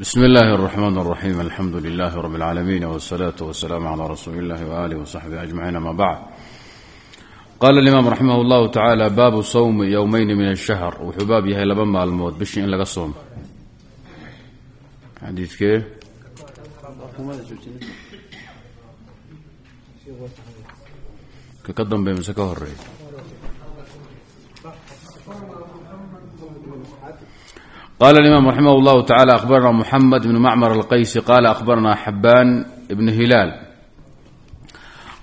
bsm اllahi الرحmn الرaxيm alxamdu لlah rb العaalamiin wالslaaة وaلsلاam عlى rasuuli اllahi وalih وصaxbih aجmaciin ama bacd qala اlimam raximah اllahu taعalى baabu sawmi ywmayni min الشhahr wuxuu baab yahay laba maalmood bishii in laga soomo xadiikee ka dambe mise ka horeey قال الإمام رحمه الله تعالى أخبرنا محمد بن معمر القيسي قال أخبرنا حبان بن هلال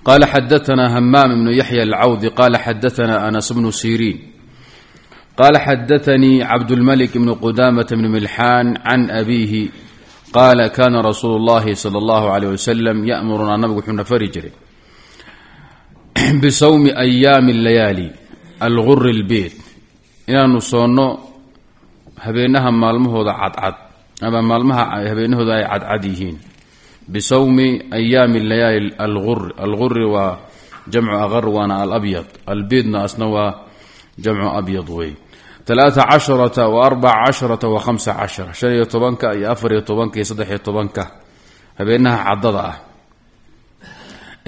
قال حدثنا همام بن يحيى العوضي قال حدثنا أنس بن سيرين قال حدثني عبد الملك بن قدامة بن ملحان عن أبيه قال كان رسول الله صلى الله عليه وسلم يأمرنا نبقى حنا فرجري بصوم أيام الليالي الغر البيت. إن نصنو habeenaha maalmahooda cadcad ama maalmaha habeenahooda ay cadcad yihiin. Bisawmi ayaami layaali aluri alguri waa jamcu aqar waana alabyad. Albiidna asna waa jamcu abyad wey alaaa casharata wa arbaca casharata wa hamsa cashara. Shan iyo tobanka iyo afar iyo tobanka iyo saddex iyo tobanka habeenaha caddada ah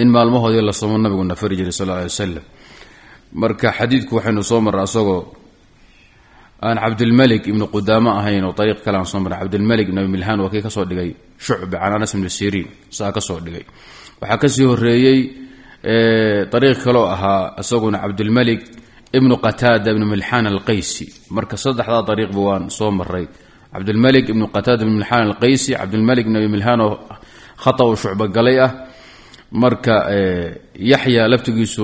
in maalmahoodii la samo nabigu nafari jiray sal ly wasalam marka xadiidku waxaynu soo marra asagoo aan cabdilmalik ibnu qudaamo ahayn oo ariiq kale aan soo marray cabdilmalik ibn abi waa kii ka soo dhigay shucbi can anas ibni siriin saa ka soo dhigay. Waxaa ka sii horeeyey ariiq kaloo ahaa isaguna cabdilmalik ibnu qataada ibnu milxaan alqaysi. Marka saddexdaa ariiqba waan soo maray cabdilmalik ibnu qataada ibnu milxaan alqaysi cabdilmalik ibn abi oo khata u shucbogalay ah. Marka yaxya laftigiisu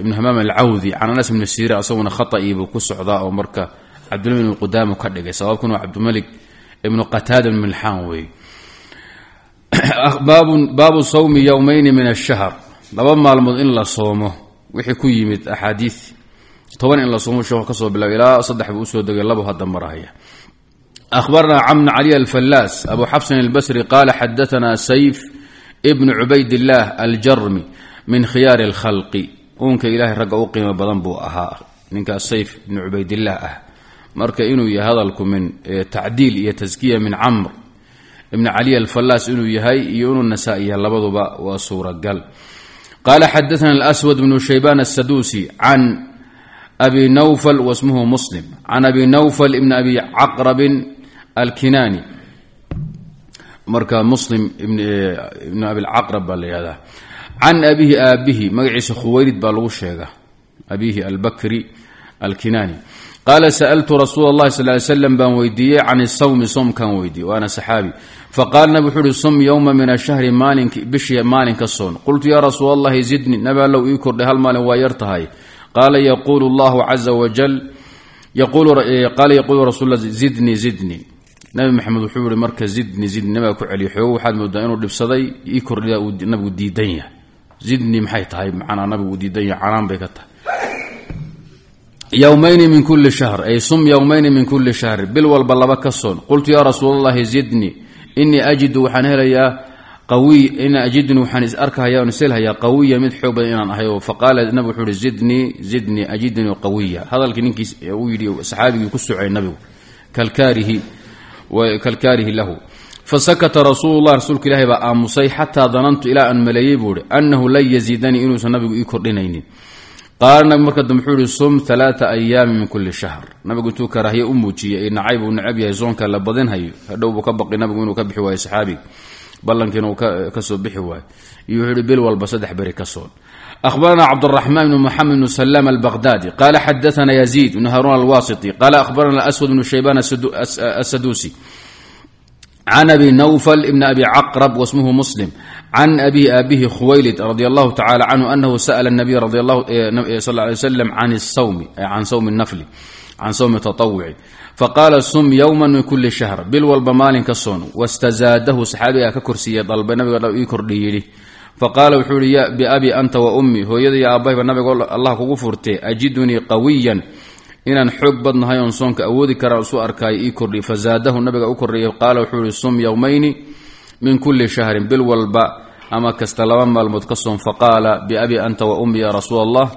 ibnu hamaam alcawdi can anas ibni siriin isaguna khata'iibuu ku socdaa oo marka cabdilmalik ibn qudaama ka dhigay sababkuna waa cabdilmalik ibnu qataada milxaan weeye baabu sawmi yowmayni min ashahr laba maalmood in la soomo wixii ku yimid axaadiid toban in la soomo sheekhu ka soo bilaabay ilaa saddex buu u soo degay labo hadda marahaya. Ahbarna camn cali alfallaas abu xabsin albasri qaala xadaana sayf ibnu cubaydillaah aljarmi min khiyaari alkhalqi. Uunka ilaahay ragga u qiimo badan buu ahaa ninkaa sayf ibnu cubaydillaah ah marka inuu yahay hadalku min tacdiil iyo taskiya min camr ibni cali alfallaas inuu yahay iyo inuu nasaa-iya labaduba waa suuragal. Qaala xadaana alswad bnu shaybaan asaduusi can abi nawfal wasmuhu muslim can abi nawfal ibni abi caqrabin alkinaani. Marka muslim ibn abilcaqrab baa la can abihi aabihi magaciisa khuwaylid baa lagu sheega abihi albakri alkinaani qaala sa'altu rasuula اllahi sal slam baan weydiiyey can isawmi soomkaan weydiiyey waana saxaabi faqaala nabi wuxuu uhi sum yowma min ashahri maalink bishii maalinka soon qultu yaa rasuula allahi zidni nabi allow ii kordhay hal maalin waa yar tahay qaala yaquulu llahu caza wajal qaala yaquulu rasul zidni zidni nabi maxamed wuxuu yihi marka zidni zidni nabiga ku celiya xoogo waxaad moodaa inuu dhibsaday ii kordhiya uu nabigu diidan yahay zidni maxay tahay macnaa nabigu diidan yahay canaan bay ka tahay yowmayni min kulli shahr ay sum yowmayni min kulli shahri bil walba laba ka soon. Qultu yaa rasuul allahi zidni inii ajidu waxaan helayaa qawiy in ajidni waxaan is arkahaya on iselhayaa qawiya mid xoog badan inaan ahay. Faqaala nabig wuxuu ihi zidnii zidnii ajidnii qawiya. Hadalkii ninkiis uu yidhi saxaabigii ku socay nabigu kalkaarihi kalkaarihi lahu. Fasakata rasuulu lah rasuulka ilaahi baa aamusay xataa danantu ilaa aan maleeyey buu ihi annahu lan yaziidanii inuusan nabigu ii kordhinaynin qaala nabigu marka dambe wuxuu yihi sum alaaa ayaami min kulli shahr. Nabigu intuu karaahiye u muujiyey nacayb uu necab yahay soonka la badinhayo hadhow buu ka baqi nabigu inuu ka bixi waayo saxaabiga ballankiina uu ka soo bixi waayo. Iyo wuxuu yihi bil walba saddex beri ka soon. Ahbarana cabduraxmaan bn muxamed bn salaam albaqhdadi qala xadaana yaziid bn haruun alwasiti qala ahbarana aswad bnu shaybaan asaduusi can abi nawfal ibn abi caqrab wasmuhu muslim can abihi aabihi khuwaylid radi allahu tacala canhu anahu sa'la nabiy sal lay slam can sawmi can sawmi nafli can sawmi tatawuci faqaala sum yowma min kuli shahr bil walba maalin ka soon wastazaadahu saxaabigaa ka korsiiyey dalbay nabiga ii kordhi yidhi faqaala wuxuu ihi biabi anta wa ummi hooyada iyo aabahayba nabiga allah kugu furtee ajidunii qawiyan inaan xoog badnahay oon soonka awoodi karaan isu arkaayo ii kordhi fazaadahu nabiga u kordhiyay qaala wuxuu ihi sum yowmayni min kulli shahrin bil walba. Ama kasta laba maalmood ka soon faqaala biabi anta wa ummi ya rasuula allah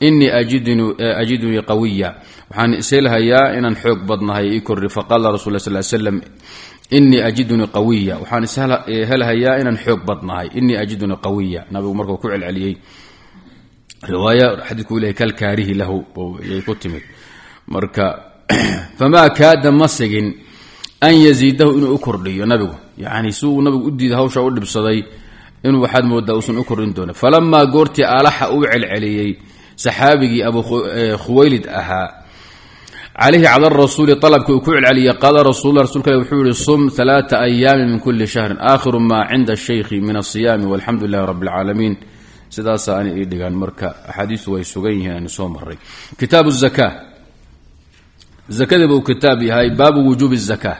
inii ajidunii qawiya. Waxaan ishelhayaa inaan xoog badnahay ii kordhi. Faqaala rasul sal slam inii ajidunii qawiya. Waxaan ishelhayaa inaan xoog badnahay inii ajidunii qawiya. Nabigu markuu ku celceliyey riwaaya xadiidku lehay kalkaarihi lahu yay ku timid marka famaa kaada ma sigin an yaziidahu inuu u kordhiyo nabigu. Yani si uu nabigu u diiday hawsha u dhibsaday inuu waxaad moodaa uusan u kordhin doonin falamaa goortii alaxa uu celceliyey saxaabigii abu khuwaylid ahaa calayhi cala rasuuli alabkii uu ku celceliyey qaala rasul rasulka wuxuu yihi sum alaaa ayaamin min kuli shahrin aakhiru maa cinda shaykhi min asiyaami walxamdu lilahi rabbi alcaalamiin sidaasa ana ii dhigaan. Marka axaadiistu way sugan yihiin aan soo maray kitaabu zaka zakadii buu kitaab yahay baabu wujuubi zaka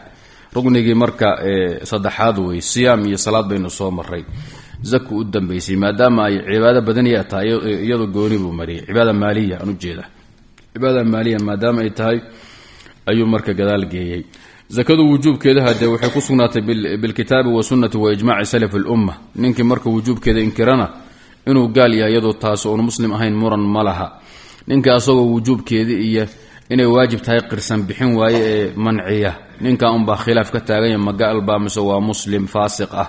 rugnigii marka saddexaad wey siyaam iyo salaad baynu soo maray zaku u dambaysay maadaama ay cibaado badaniya tahay iyadoo gooni buu mariyay cibaada maaliya aan ujeeda cibaada maaliya maadaama ay tahay ayuu marka gadaal geeyey. Zakadu wujuubkeedaha dee waxay ku sugnaatay bilkitaabi wasunnati wa ijmaaci salaf lumma ninkii marka wujuubkeeda inkirana inuu gaal yahay iyadoo taas oon muslim ahayn muran ma laha. Ninka asagoo wujuubkeedii iyo inay waajib tahay qirsan bixin waaye ee manciya. Ninka unbaa khilaaf ka taaganya magaalba mise waa muslim faasiq ah.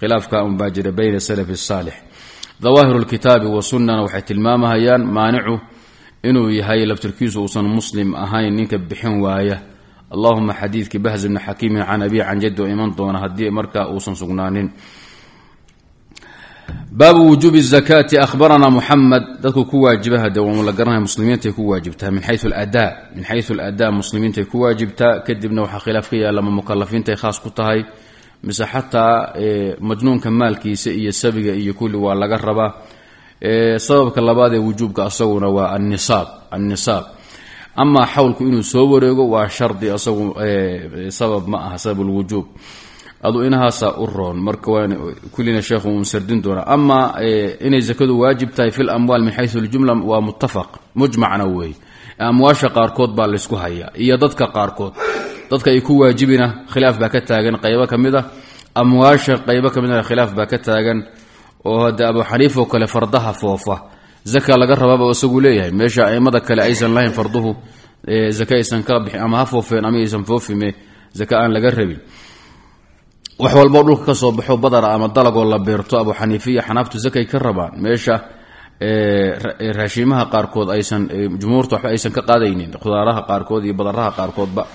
Khilaafka unbaa jira bayna salafi saalix. Dawaahiru lkitaabi wa sunnana waxay tilmaamahayaan maanicu inuu yahay laftirkiisu uusan muslim ahayn ninka bixin waaya allahuma xadiidkii bahz bni xakiimin can abi can jaddi oo iman doona haddii marka uusan sugnaanin baabu wujuubi zakaati ahbaranaa muxamed dadku ku waajibaha de la garanaya muslimiintay ku waajibtaa min xayu ladaa min xayu aladaa muslimiintay ku waajibtaa. Kadibna waxaa khilaaf ka yaalla ma mukalafiintay khaas ku tahay mise xataa majnuunka maalkiisa iyo sabiga iyo kulli waa laga rabaa. Sababka labaad ee wujuubka asaguna waa anisaab annisaab. Amaa xawlku inuu soo wareego waa shardi asagu sabab ma aha sabab lwujuub adu inahaasa u roon. Marka waan kullina sheekhu uun sardin doonaa ama inay zakadu waajib tahay fi lamwaal min xayu ljumla waa muttafaq. Mujmacna weeye amwaasha qaarkood baa laysku hayaa iyo dadka qaarkood. Dadka ay ku waajibina khilaaf baa ka taagan. Qaybo ka mid a amwaasha qaybo ka midna khilaaf baa ka taagan. Oo hadde abu xaniifa oo kale fardaha foofa. Zaka laga rabaaba isagu leeyahay. Meesha aimada kale aysan lahayn farduhu zaka aysan ka bixin ama ha ama aysan foofime zaka aan laga rabin wax walboo dhulka ka soo baxo badara ama dalagoo la beerto abu xaniife iyo xanaaftu zakay ka rabaan. Meesha raashiimaha qaarkood aysan jumhuurta waxba aysan ka qaadaynin khudaaraha qaarkood iyo badaraha qaarkoodba.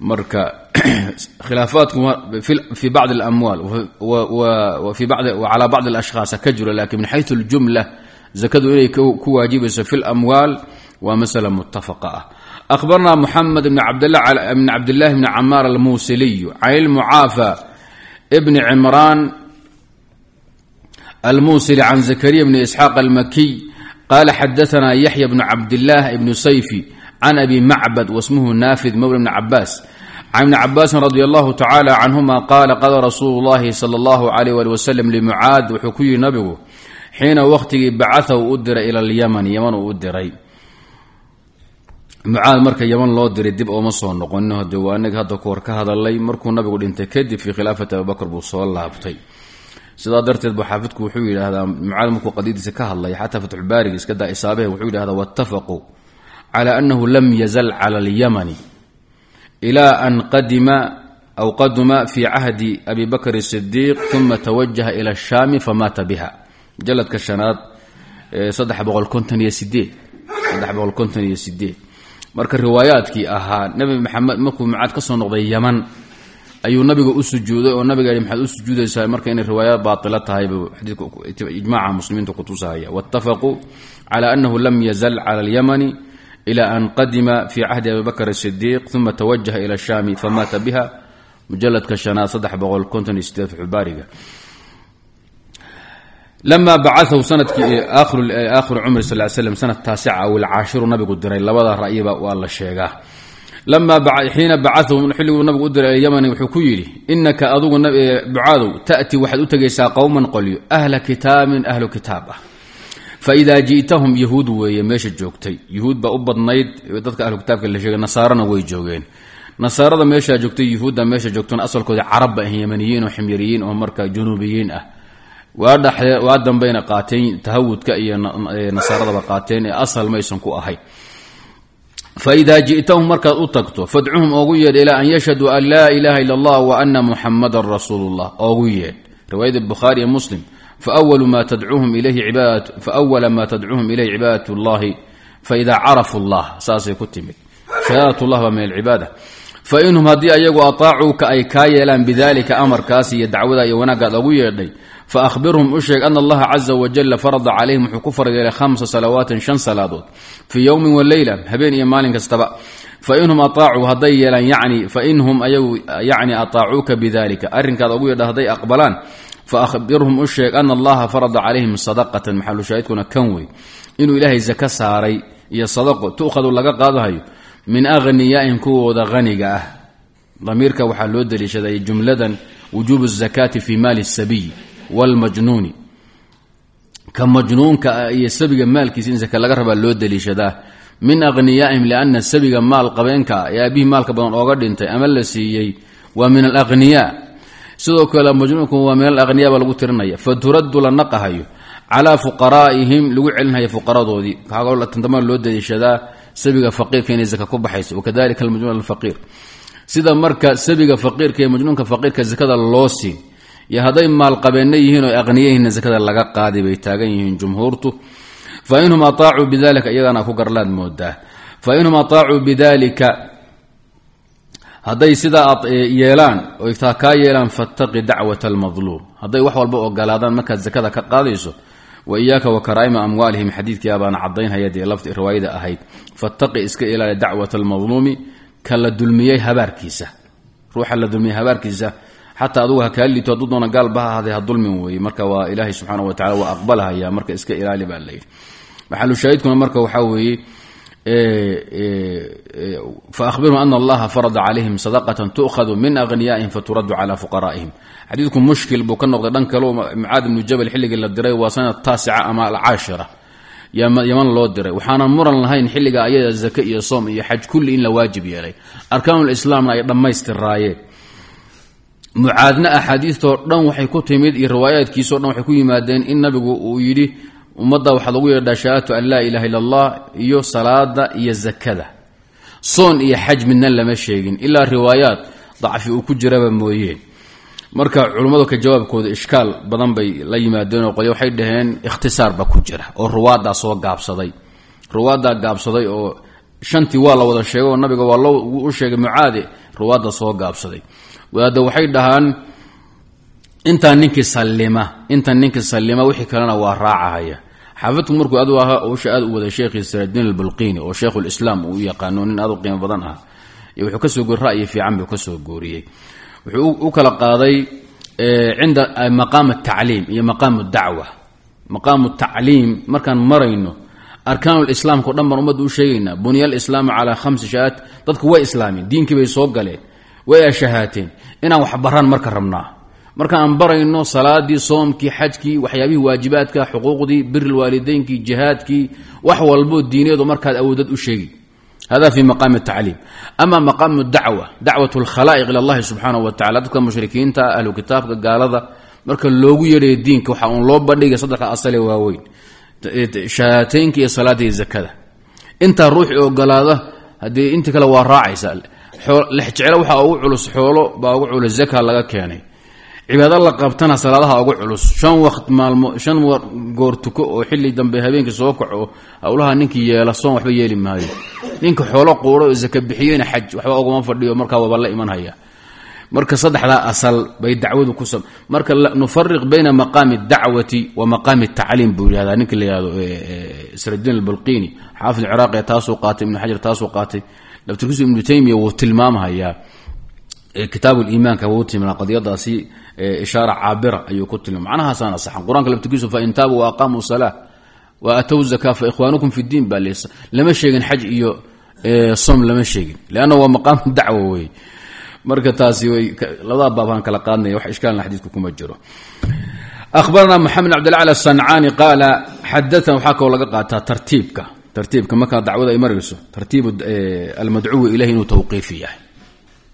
Marka khilaafaadku fi bacdi alamwaal badi calaa bacdi alashkhaas ka jiro laakiin min xayu aljumla zakadu inay ku waajibayso fi lamwaal waa masala muttafaqa ah أخبرنا محمد بن عبد الله بن عبد الله بن عمار الموسلي عن المعافى ابن عمران الموسلي عن زكريا بن إسحاق المكي قال حدثنا يحيى بن عبد الله بن سيفي عن أبي معبد واسمه نافذ مولى بن عباس عن ابن عباس رضي الله تعالى عنهما قال قال رسول الله صلى الله عليه وآله وسلم لمعاذ وحكي نبيه حين وقتي بعثه أدر إلى اليمن يمن أدري mucaad marka yaman loo diray dib ooma soo noqonin hade waa anaga hadda kahor ka hadalay markuu nabigu dhintay kadib fii khilaafati abubakr buu soo laabtay. Sidaa darteed buu xaafidku wuxuu yidhaahdaa mucaad markuu qadidiisa ka hadlay xataa fatxubaariga iska daa isaabehe wuxuu yidhahdaa waatafaquu cala annahu lam yazal cala alyamani ilaa an qadima aw qaduma fii cahdi abi bakr sidiiq uma tawajaha ila ashaami famaata biha. Mujaladka shanaad saddex boqol konton iyo sideed saddex boqol konton iyo sideed marka riwaayaadkii ahaa nebi maxamed markuu mucaad ka soo noqday yaman ayuu nabiga u sujuuday oo nabiga maxaad u sujuudaysaa marka inay riwaayaad baatila tahay? Buu xadiidka ijmaaca muslimiinta kutusahaya waatafaquu cala annahu lam yazal cala alyamani ila an qadima fii cahdi abi bakr sidiiq uma tawajaha ila shaami famaata biha mujaladka shanaad saddex boqol konton iyo sideed xubaariga lama bacaahu sannadkii aakhiru cumri sal slm sanad taasica aw alcaashiru nabigu diray labada ra'yiba waa la sheegaa xiina bacaahu xilliguu nabigu u diray alyamani wuxuu ku yidhi inaka adugu bucaadow ta'ti waxaad u tegaysaa qowman qolyo ahla kitaabin ahlu kitaab ah faidaa ji'tahum yahuud weeye meesha joogtay yahuud baa u badnayd dadka ahlu kitaabka la sheegay nasaarana way joogeen nasaarada meeshaa joogtay yahuudda meesha joogtona asalkoodii carabba ah yamaniyiin oo ximyariyiin oo marka junuubiyiin ah waa dambayna qaateen tahawudka iyo nasaaradaba qaateen ee asal maysan ku ahayn faida ji'tahum markaad u tagto fadcuhum oogu yeedh ilaa an yashhaduu an laa ilaha ila allah wa ana muxamadan rasuulu llah oogu yeedh. Riwaayada bukhaari iyo muslim. Faawala ma tadcuuhum ilayhi cibaadat llahi faida carafu llah saasay ku timid. Shahaadat llah waa min alcibaada fainhum haddii ayagu ataacuuka ay kaa yeelaan bidalika amarkaas iyo dacwada iyo wanaagaad ogu yeedhay faahbirhum u sheeg ana allaha caza wajala farada calayhim wuxuu ku farad yeelay hamsa salawaatin shan salaadood fii yowmin waleyla habeen iyo maalin kastaba fainhum aacuu hadday yeelaan yani fainhum ayagu yacni ataacuuka bidalika arrinkaad ogu yeedha hadday aqbalaan faahbirhum u sheeg ana allaha farada calayhim sadaqatan maxalushaahidkuna kan wey inuu ilaahay zaka saaray iyo sadaqo tu'khadu laga qaadahayo min aghniyaa'in kuwooda haniga ah damiirka waxaa loo daliishaday jumladan wujuubu zakaati fi maali sabiy wlmajnuuni ka majnuunka iyo sabiga maalkiisa in saka laga rabaa loo daliishadaa min akhniyaa'ihim lianna sabiga maal qabeenka ee aabihii maalka badan ooga dhintay ama la siiyey waa min alakhniyaa sidoo kale majnuunku waa min alakhniya baa lagu tirinaya fa turaddu la naqahayo calaa fuqaraa'ihim lagu celinhaya fuqaradoodii tantama loo daliishadaa sabiga faqiirka inay zaka ku baxayso wakadalika almajnuun alfaqiir sida marka sabiga faqiirka iyo majnuunka faqiirka zakada loo siin iyo hadday maalqabeenna yihiin oo aqniyahiinna zakada laga qaaday bay taagan yihiin jumhuurtu. Fa inhum ataacuu bidalika iyagana ku garlaad moodaa. Fa inhum ataacuu bidalika hadday sidaa yeelaan oy taa kaa yeelaan fattaqi dacwata almadluum. Hadday wax walba ogolaadaan markaad zakada ka qaadayso wa iyaaka wa karaa'ima amwaalihim xadiidkii abaana cadaynhaya dee lafti riwaayada ahayd fattaqi iska ilaali dacwata almadluumi ka la dulmiyey habaarkiisa. Ruuxa la dulmiyey habaarkiisa xataa adugu ha kaa liito hadduu doona gaalba ha ha dulmin weeye marka waa ilaahay subxaana wa tacala waa aqbalahaya marka iska ilaali baa layidhi maxalushaahidkuna marka waxaa weeye faahbirhum ana allaha farada calayhim sadaqatan tu'khadu min aghniyaa'ihim faturaddu cala fuqaraa'ihim. Xadiidku mushkil buu ka noqday. Dhan kale mucaad ibnu jabal xilligii la diray waa sanad taasica ama alcaashira. Yaman loo diray. Waxaanan muran lahayn xilliga ayada zake iyo soom iyo xaj kulli in la waajib yeelay. Arkaanulislaamna ay dhammaystiraayeen mucaadna axaadiistoo dhan waxay ku timid iyo riwaayaadkiisao dhan waxay ku yimaadeen in nabigu uu yidhi ummadda waxaad ugu yeedhaa shahaadatu an laa ilaha illa allah iyo salaada iyo zakada. Soon iyo xaj midna lama sheegin ilaa riwaayaad dacfi uu ku jiraba mooyeen marka culummadu ka jawaabkooda ishkaal badan bay la yimaadeen oo qolyo waxay dhaheen ikhtisaar ba ku jira oo ruwaaddaa soo gaabsaday. Ruwaaddaa gaabsaday oo shantii waa la wada sheegay oo nabiga waa loo u sheegay mucaade ruwaadda soo gaabsaday wadaadda waxay dhahaan intaa ninkii sallima inta ninkii sallima wixii kalena waa raacahaya. Xaafidku markuu adu ahaa usha aad u waday sheekhii siradiin albulqiini oo sheikhulislaam uu yaqaano nin aad u qiimo badan ah wuxuu ka soo goori ra'yi fiican buu ka soo gooriyey. Wuxuu u kala qaaday cinda maqaam atacliim iyo maqaam dacwa maqaamu tacliim markaan marayno arkaanulislaamka o dhan baan ummadda u sheegaynaa. Bunya alislaamu calaa khamsi shahaat dadku way islaameen diinkii bay soo galeen way ashahaateen. Inaan wax baraan marka rabnaa. Marka aan barayno salaadii soomkii xajkii waxyaabihii waajibaadka xuquuqdii birilwaalideynkii jihaadkii wax walbo diineedu markaad awoodad u sheegi hada fi maqaami tacliim. Ama maqaamu dacwa dacwat lkhalaa'iq ila allahi subxaana wa tacala dadka mushrikiinta ahlu kitaabka gaalada marka loogu yeedhayo diinka waxa uun loo bandhigay saddexda asale waaweyn. Shahaataynka iyo salaada iyo zakada. Intaa ruuxi ogolaada haddii intii kale waa raacaysa lexjeclo waxaa ugu culus xoolo baa ugu culus zaka laga keenay. Cibaado la qabtana salaadaha ugu culus. Shan waqt maalmo shan goor tuko oo xilli dambe habeenkii soo kaco howlaha ninkii yeela soon waxba yeeli maayo. Ninka xoolo quuro zaka bixiyeyna xaj waxba uguma fadhiyo markaa waba la imanhaya marka saddexdaa asal bay dacwadu ku marka nufariq bayna maqaami dacwati wa maqaami tacliim buu yihahdaa ninka la yihahdo sradiin albulqiini xaafid ciraaqi taasuu qaatay ibnu xajar taasuu qaatay daftirkiisu ibnu taymiya wuu tilmaamhayaa kitaab liimaanka wuu tilmaama qadiyadaasi ishaara caabira ayuu ku tilmaama macnahaasaan asaxan qur'aanka laftirkiisu fain taabuu wa aqaamuu salaa wa aatow zaka fa ikhwaanukum fi diin baa leesa lama sheegin xaj iyo som lama sheegin. Leanna waa maqaamu dacwa wey marka taasi way labada baabaan kala qaadnaya wax ishkaalna xadiidku kuma jiro. Akhbarana moxamed cabdilacla asancaani qaala xadaana waxaa kaloo laga tartiibka markaa dacwada ay marayso tartiibu almadcuwi ilahi inuu tawqiifi yahay.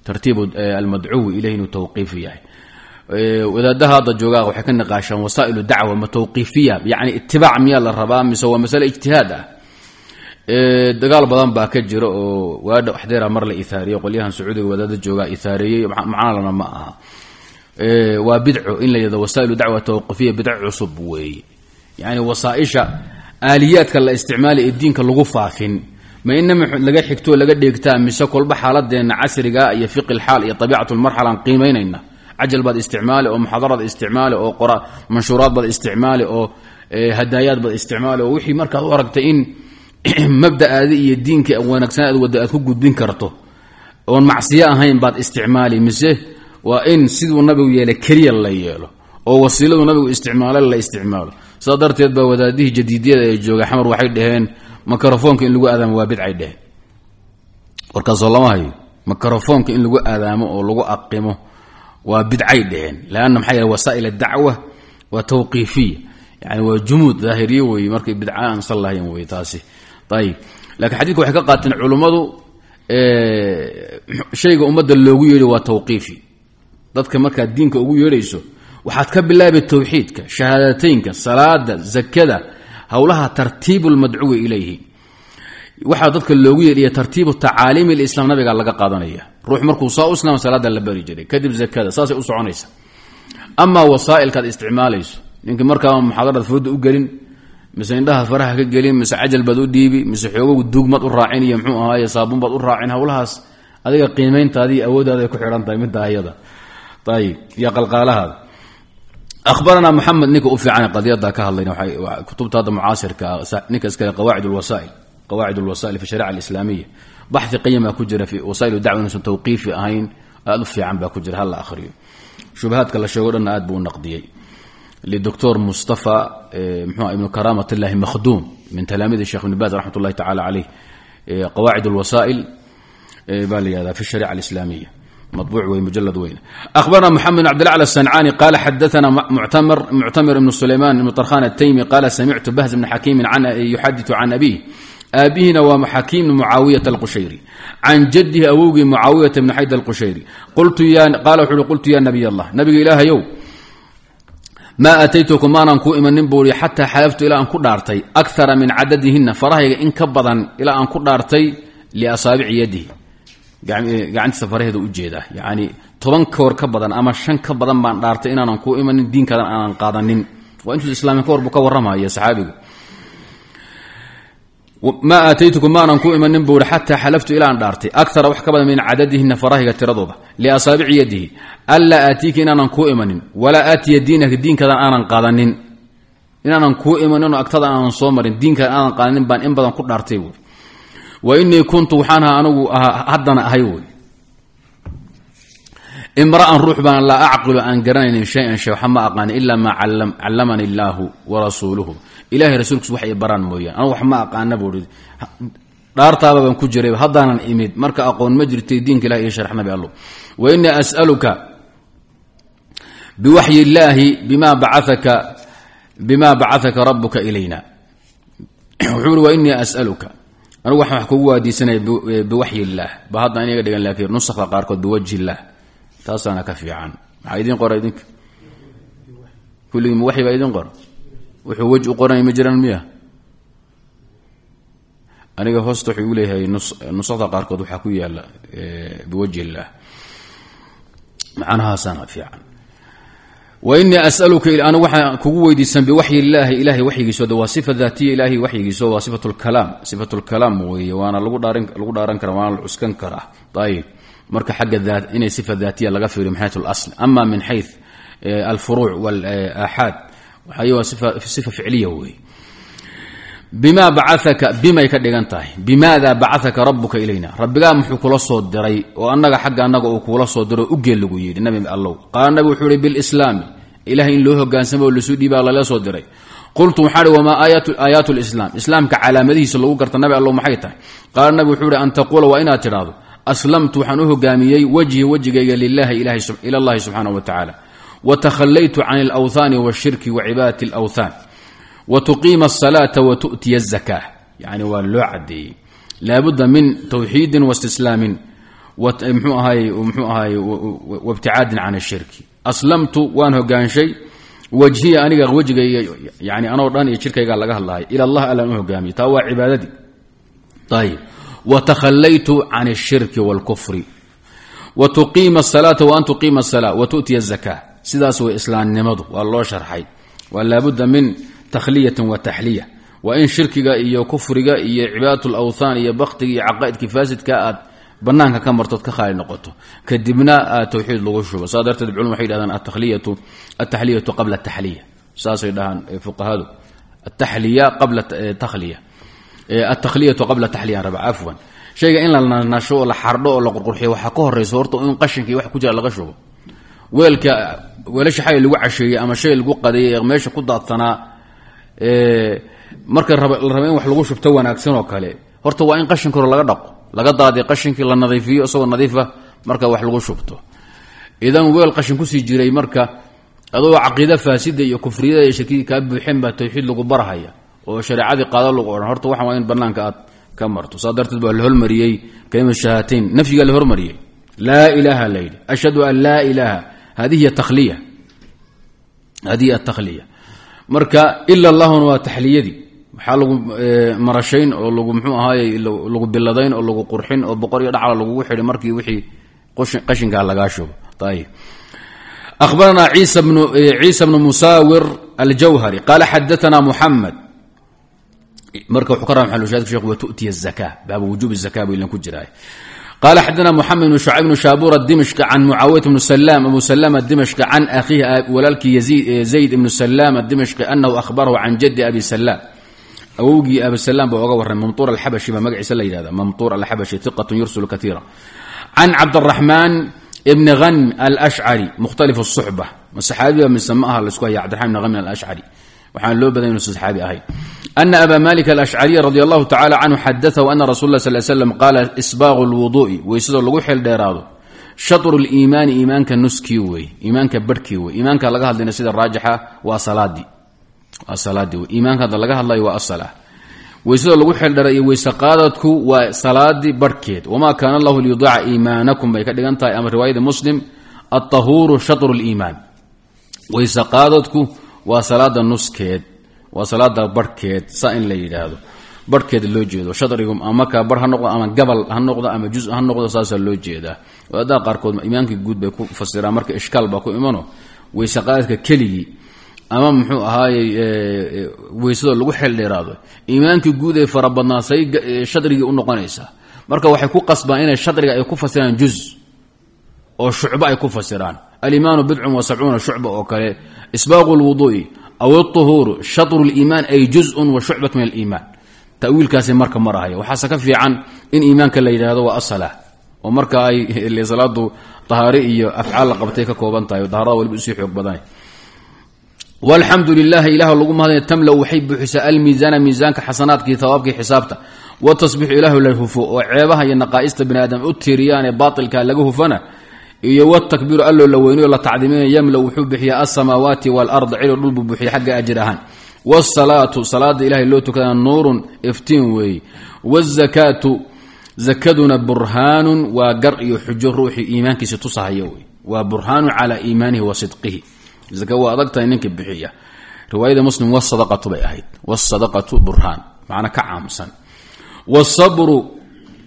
Tartiibu almadcuwi ilahi inuu tawqiifi yahay. Wadaadaha hadda joogaa waxay ka niqaashaan wasaa'ilu dacwa ma tawqiifiya yacni itibaac miyaa la rabaa mise waa masale ijtihaad ah? Dagaal badan baa ka jira oo waadha waxdeera mar la ihaariyey qolyahan sacuudiga wadaada joogaa ihaareeyey macnalana ma aha. Waa bidco in la yidhahdo wasaa'ilu dacwa tawqifiya bidco cusub weeye yacni wasaaisha aaliyaadka la isticmaali ee diinka lagu faafin. Ma inama laga xigtoo laga dheegtaa mise kolba xaaladeenna casriga iyo fiqi lxaal iyo abiicat lmarxala aan qiimaynayna cajal baad isticmaali oo muxaadaraad isticmaali oo manshuuraad baad isticmaali oo hadaayaad baad isticmaali oo wixii markaad u aragtay in mabda'aadi iyo diinka wanaagsan aad wadda aad ku gudbin karto. Oon macsiyo ahayn baad isticmaali mise waa in siduu nabigu yeelay keliya la yeelo oo wasiiladu nabigu isticmaala la isticmaalo saa darteed baa wadaadihii jadiidyada ee jooga xamar waxay dhaheen microfoonka in lagu aadaamo waa bidcay dheheen warkaasoo lama hayo microfoonka in lagu aadaamo oo lagu aqimo waa bidcay dheheen leanna maxaa yeele wasaa'il dacwa waa tawqiifiya. Yani waa jumuud daahiriye weeye markay bidca aan lahayn wey taasi. Ayib lakiin xadidka waxay ka qaateen culummadu shayga ummadda loogu yeedhi waa tawqiifi. Dadka markaad diinka ugu yeedhayso waxaad ka bilaabi tawxiidka shahaadateynka salaada zakada howlaha tartiibu lmadcuwi ilayhi. Waxaa dadka loogu yeedhiya tartiibu tacaaliimi lislaam nabiga laga qaadanaya. Ruux markuu saa u salaada la bari jiray. Kadib zakada saasay u soconaysa. Amaa wasaa'ilkaad isticmaalayso ninkii markaa muxaadarad fooda u gelin mise indhaha faraha ka gelin mise cajal baad u dhiibi mise xoogogu duugmaad u raacin iyo mxuu ahaaye saabuun baad u raacin howlahaas adiga qiimayntaadii awooddaada ay ku xidhan tahay midda ayib iyo qalqaalahaada ahbaranaa moxamed ninka u fiican qadiyada ka hadlayna kutubta hadda mucaasirka ninka iskale qawaacid lwasaa'il fi sharica alislaamiya baxi qayimaa ku jira fi wasaa'il dacwa inuusan tawqiifi ahayn aada u fiican baa ku jira hala akhriyo shubahaadka la sheego dhanna aad buu u naqdiyey lidoctor mustafa mxu ibnu karamat illahi makhduum min talaamidi shekh ibn baz raxmat ullahi tacala caleyh qawaacid lwasaa'il baa la yihahda fi sharica alislaamiya مطبوع wey مجلد weyn أخبرنا محمد بن عبد الأعلى السنعاني قال حدثنا معتمر معتمر بن سليمان بن طرخان التيمي قال سمعت بهز بن حكيم عن يحدث عن أبيه آبهنا وحكيم بن معاوية القشيري عن جده أووغي معاوية بن حيد القشيري قلت يا قال وحول قلت يا نبي الله نبي إله يو ما أتيتكم أنا أنكو إمن نبوري حتى حلفت إلى أن كدارتي أكثر من عددهن فرهي إن كبضا إلى أن كدارتي لأصابع يده gacantiisa faraheeda u jeeda. Yacni toban koor ka badan ama shan ka badan baan dhaartay inaanan ku imanin diinkaadan aanan qaadanin. Waa intuu islaami ka hor buu ka warramaya saxaabigu maa aataytukum maanan ku imanin buuri xataa xalaftu ilaan dhaartay. Akara wax ka badan min cadadihina farahiga tiradooda liasaabici yadihi. Anlaa aatiika inaanan kuu imanin walaa aatiya diinaka diinkaadan aanan qaadanin. Inaanan kuu imanin oo agtada aanan soo marin diinkaadan aanan qaadanin baan in badan ku dhaartay buuri wa inii kuntu waxaan ahaa haddana ahay wey imra'an ruux baan laa acqilu aan garanaynin shay-an shay waxa ma aqaani ilaa maa callamani illaahu wa rasuuluhu. Ilahay rasuulkiis wax baraan mooyaan anigu wax ma aqaana buui dhaartaaba baan ku jiray haddaanan imid marka aqoon ma jirtay diinka ilahi iyo sharx nabi allo wa inii as'aluka biwaxyi illaahi bima bacaaka bima bacahaka rabuka ilayna. Wuxuu ui wa anigu waxaan wax kugu waadiisanaya biwaxyi illaah ba hadda inaga dhigan laakiin nusakha qaarkood biwajhi illaah taasaana ka fiican. Maxaa idiin qora idinka kulligii ma waxyi baa idin qora wuxuu wej u qoranay ma jiraan miya? Aniga hoosta wuxuu igu leeyahay nusakda qaarkood waxaa ku yaalla biwajhi illaah macnahaasaana fiican wainii asaluka anu waxaan kugu weydiisan biwaxyi illaahi ilahay waxyigiiso waa sifa daatiya ilahay waxyigiiso waa sifatlkalaam sifatlkalaam weeye waana lagu dhaaran kara waana la cuskan karaa. Ayb marka xagga inay sifa daatiya laga fiiriyo min xaytu lasl eh, ama min xay alfuruuc walaxaad eh, waa sifa ficliya weeye bima bacaaka bimay ka dhigan tahay. Bimaada bacaaka rabuka ilayna. Rabbigaa muxuu kula soo diray oo annaga xagga annaga uu kuula soo diro ugeel lagu yidhi nabi allow. Qaala nabi wuxuu ihi bilislaami ilahay in loo hogaansamo oo lasuu dhiibaa lala soo diray. Qultu waxaa hi wamaa aayaat lislaam islaamka calaamadihiisa lagu garta nabi allow maxay tahay? Qaala nabi wuxuu ihi an taquula waa inaad tidhaahdo aslamtu waxaan u hogaamiyey wejhi wejigayga lilahi ilallahi subxaana wa tacaala. Wa takhallaytu cani alawhaani washirki wacibaadati alawthaan اlawthaan wa tuqiima الsalaata wa tu'tiya الzakaa yani waa loo cadeeyey laabudda min tawxiidin waistislaamin mxuu ahaay mxuu ahaay wabticaadin can الshirki aslamtu waan hogaanshay wajhiya aniga wejigayga yani anoo dhan iyo jirkaygaa laga hadlahay ila allah allaan u hogaamiye taa waa cibaadadii ayib watakhallaytu can ashirki wاlkufri wa tuqiima asalaata wa an tuqiima asala wa tu'tiya azakaa sidaas way islaamnimadu waa loo sharxay waa laabudda min takhliyatin wa taxliya waa in shirkiga iyo kufriga iyo cibaadat lawthaan iyo baktiga iyo caqaa'idkii faasidka aad banaanka ka martood ka khaali noqoto kadibna aad tawxiid lagu shubo. Saa darteed culum waxay dhahdaan atakhliyatu altaxliyatu qabla ataxliya saasay dhahaan fuqahadu. Ataxliya qabla takhliya. Altakhliyatu qabla taxliya raba cafwan shayga in la nasho la xardho la qurqurxiyo waxaa ka horaysa horta in qashinkii wax ku jira laga shubo. Weelka weelasha xay lagu casheeyey ama shay lagu qadeeyey ee meesha ku daadsanaa marka la raba in wax lagu shubto wanaagsan oo kale horta waa in qashinka hore laga dhaqo laga daadiy qashinkii la nadiifiyo isagoo nadiifa marka wax lagu shubto. Idan weel qashin ku sii jiray marka adoo caqiida faasida iyo kufriyada iyo shirkidii kaa buuxeen baa tawxiid lagu barhaya oo shareecadii qaado lagu odhan. Horta waxan waa in banaanka aad ka marto. Saa darteed baa la hormariyey kalimad shahaatayn nafyigaa la hormariyey. Laa ilaaha la ashhadu an laa ilaaha. Hadihi takhliya. Hadihi atakhliya marka ila lahuna waa taxliyadii maxaa lagu eh, marashayn oo lagu mxuu ahaay lagu biladayn oo lagu qurxin oo boqor iyo dhacla lagugu xidhay markii wixii qashinkaa lagaa shubo ayb abaranaa ciisa bnu eh, musawir aljawhari qaala xadaanaa muxamed marka wuuu ka ra malushadka shekh watu'tiya zaka baaba wujuub zaka bu ilan قال حدثنا محمد بن شعيب بن شابور الدمشق عن معاوية بن سلام أبو سلام الدمشق عن أخيه ولالك يزيد زيد بن سلام الدمشقي أنه أخبره عن جد أبي سلام awowgii abusalaam baa oga warramay mamtuur alxabashi baa magaciisa la yidhahda mamtuur alxabashi iqatun yursulu kaiira can cabdiraxmaan ibni hanm alashcari mukhtalif suxba ma saxaabiba mise ma aha laisku haya cabdiraxman ibn hanm alashcari waxaan loo badan inuusan saxaabi ahayn ana aba malik alashcariy radi allahu tacala canhu xadaahu ana rasul lah sal slam qaala isbaaqu lwuduu'i weysadoo lagu xeel dheeraado. Shatru liimaani iimaanka nuskii wey iimaanka barhkii wey iimaanka laga hadlayna sida raajixa waa salaadii waa salaadii wey iimaanka hadda laga hadlayo waa asala. Weysada lagu xeeldhara iyo weyse qaadadku waa salaadii barhkeed wamaa kaana allahu liyudiica iimaanakum bay ka dhigan tahay ama riwaayada muslim. Alطahuuru shatru liimaan. Weyse qaadadku waa salaada nuskeed waa salaada barhkeed saa in la yidhaahdo. Barhkeed loo jeedo shadrigu markaa bar ha noqdo ama gabal ha noqdo ama juz ha noqdo saasaa loo jeedaa. Wadadaa qaarkood iimaankii guud bay ku fasiraan marka ishkaal baa ku imano. Weyse qaadadka keligii ama muxuu ahaayey weysadoo lagu xeeldheeraado iimaankii guud ee farabadnaa say shadrigii u noqonaysaa marka waxay ku qasbaan inay shadriga ay ku fasiraan juz oo shucbo ay ku fasiraan. Alimaanu bidcun wa sabcuuna shucba oo kale isbaaqu lwuduu'i aw iطuhuuru shatru liimaan ay juzun wa shucbat min aliimaan tawiilkaasi marka marahaya waxaase ka fiican in iimaanka la yidhaahdo waa asala oo marka ay salaadu tahaare iyo afcaal la qabtay ka kooban tahay dahaarada waliba u sii xoog badanay walxamdu lilahi ilah lagu mahadaya tamla waxay buuxisaa almiisaana miisaanka xasanaadkii hawaabkii xisaabta watasbixu ilahu la hufo oo ceebaha iyo naqaa'ista bani aadam u tiiriyaanee baatilka laga hufana iyo wtakbiiru alloo la weynayo la tacdiimina yamla wuxuu bixiyaa alsamaawaati walard cilo dhulbuu buuxiya xagga ajir ahaan. Wsalaatu salaada ilahay loo tukadana nuurun iftiin weeye wzakaatu zakaduna burhaanun waa gar iyo xujo ruuxii iimaankiisa tusahaya wey waa burhaanun calaa iimaanihi wa zaka waa adag tahay ninka bixiya. Riwaayada muslim wsadaqatu bay ahayd. Wsadaqatu burhaan macna ka caamsan. Wsabru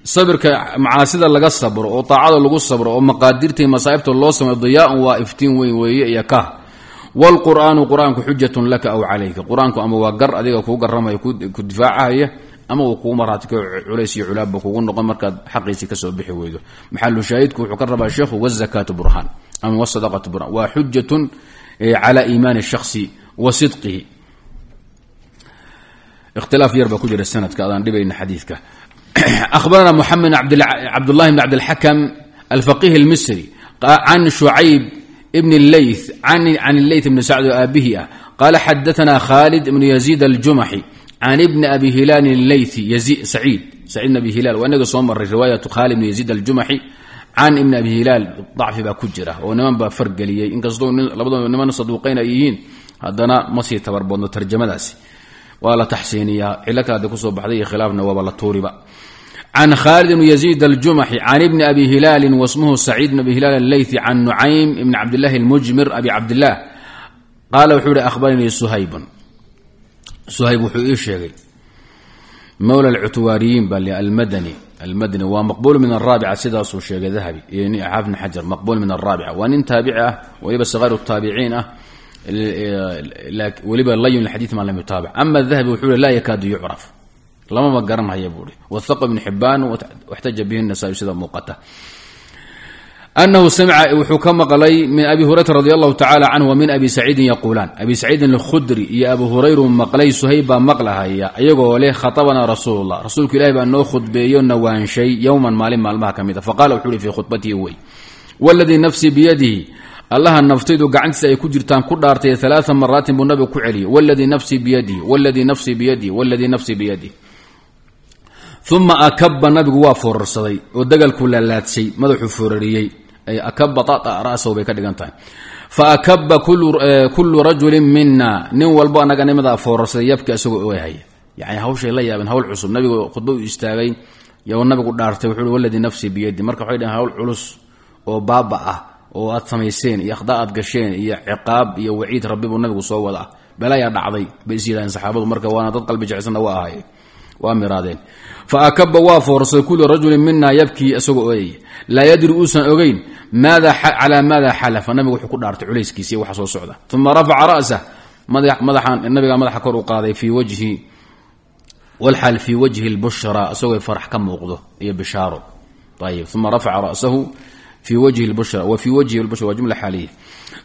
sabirka macaasida laga sabro oo taacada lagu sabro oo maqaadirta masaaibta loo sameyo diyaaun waa iftiin weyn weeye iyo kah wlqur'aanu qur'aanku xujatun laka aw calayka. Qur'aanku ama waa gar adiga kuu garamaya ku difaacahaya ama uu kugu maraatika culays iyo culaabba kugu noqon markaad xaqiisii ka soo bixi weydo. Maxalu shaahidku wuxuu ka rabaa sheekhu wzakaatu burhaan ama wsadaqatu burhaan. Waa xujatun cala iimaani shakhsi wa sidqihi. Ikhtilaaf yar ku jira sanadka adaan dhibayna xadiidka أخبرنا محمد عبد الله بن عبد الحكم الفقيه المصري عن شعيب بن الليث عن عن الليث بن سعد أبيه قال حدثنا خالد بن يزيد الجمحي عن ابن أبي هلال الليثي يزيد سعيد سعيد بن أبي هلال وأنه صومر رواية خالد بن يزيد الجمحي عن ابن أبي هلال ضعف با كجرة ونمان با فرق لي إن قصدوا لبضوا نمان صدوقين أيهين هذا ما سي تبربون ترجمة داسي waa la taxsiiniyaa. Cilo kale ada ku soo baxday iyo khilaafna waaba la tuuriba. Can khaalid yaziid aljumaxi can ibni abi hilaali wasmuhu saciid bn abi hilaal alleythi can nucaym ibni cabdillahi almujmir abi cabdillaah qaala wuxuu yihi ahbaranii suhaybun. Suhayb wuxuu ii sheegay mowla alcutwaariyiin baa li almadani. Almadani waa maqbuul min araabica sidaasuu sheegay dahabi iyo xaafid bn xajar maqbuul min araabica waa nin taabici ah weliba sakaaru taabiciin ah weliba layun xadiid maa lam yutaabic. Ama dahabi wuxuu laa yakaadu yucraf. Lamama garanhaya buui wahaqu ibn xibaan waxtaja bihi nasaa sida muuqata. Anahu samca wuxuu ka maqlay min abi hurayrata radi allahu tacala canhu wa min abi saciidin yaquulaan. Abi saciidin alkhudri iyo abu hurayru maqlay suhayb baa maqlahaya iyagoo leh khatabanaa rasuulullah. Rasuulku ilahi baa noo khudbeeyo nawaanshay yowman maalin maalmaha ka mid a faqala wuxuu hi fii khudbatihi wey wladii nafsii biyadihi allaha naftaydu gacantiisa ay ku jirtaan ku dhaartay alaaa maraatin buu nabigu ku celiyay wladii nafsii biyadihi wladii nafsii biyadihi wladii nafsii biyadihi uma akaba nabigu waa foorarsaday oo dagalku laalaadsay madaxuu foorariyey. Akaba aa rasahu bay ka dhigan tahay. Fa akaba kullu rajulin mina nin walbo anaga nimadaa foorarsaday yabki isagoo oohaya yani hawshay la yaabeen hawl cusub. Nabigu khudba u istaagay yo nabigu dhaartay wuxuu i waladii nafsii biyadi marka waxay dhaheen hawl culus oo baaba ah oo aad samayseen iyo akhdaa aad gasheen iyo ciqaab iyo waciid rabbibuu nabigu soo wada ah belayaa dhacday bay is yidhahdeen saxaabadu marka waana dad qalbi jecsanna waa ahay waa miraadeen. Fa akaba waa foorsaday kullu rajulin mina yabkii isagoo ooyaya laa yadri uusan ogeyn calaa maada xalafa. Nabigu wuxuu ku dhaartay culayskiisiiy waxa soo socda. Uma rafaca ra'sah madaxan nabigaa madaxa kor u qaaday fii wajhi walxal fii wajhi lbushra isagoo farax ka muuqdo iyo bishaaro. Ayib uma rafaca ra'sahu fii wajhi lbushra wa fii wajhi lbushra waa jumla xaaliya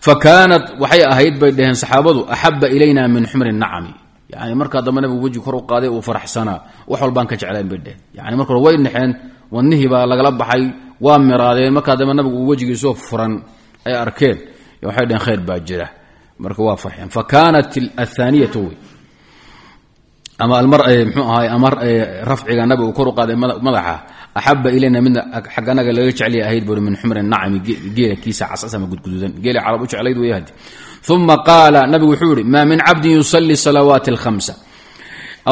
fa kaanat waxay ahayd bay dhaheen saxaabadu axaba ilayna min xumri nacami. Yani markaa dambe nabigu weji kor u qaaday uu faraxsanaa wax walbaan ka jeclayn bay dheheen yani marka hore way naxeen wadnihii baa lagala baxay waa miraadeen. Markaa dambe nabigu wejigiisoo furan ay arkeen. Waxay dheheen khayr baa jira. Marka waa farxeen. Fa kaanat athaaniyatu wey ama mxuu ahaay ama rafciga nabigu kor u qaaday madaxa axaba ilayna mid xagga anaga laga jeclaya ahayd buri min xumri nacmi geela kiisa ama gudgududan geela carab u jeclayd wey hadi uma qaala nabigu wuxuu yihi maa min cabdin yusali salawaati alhamsa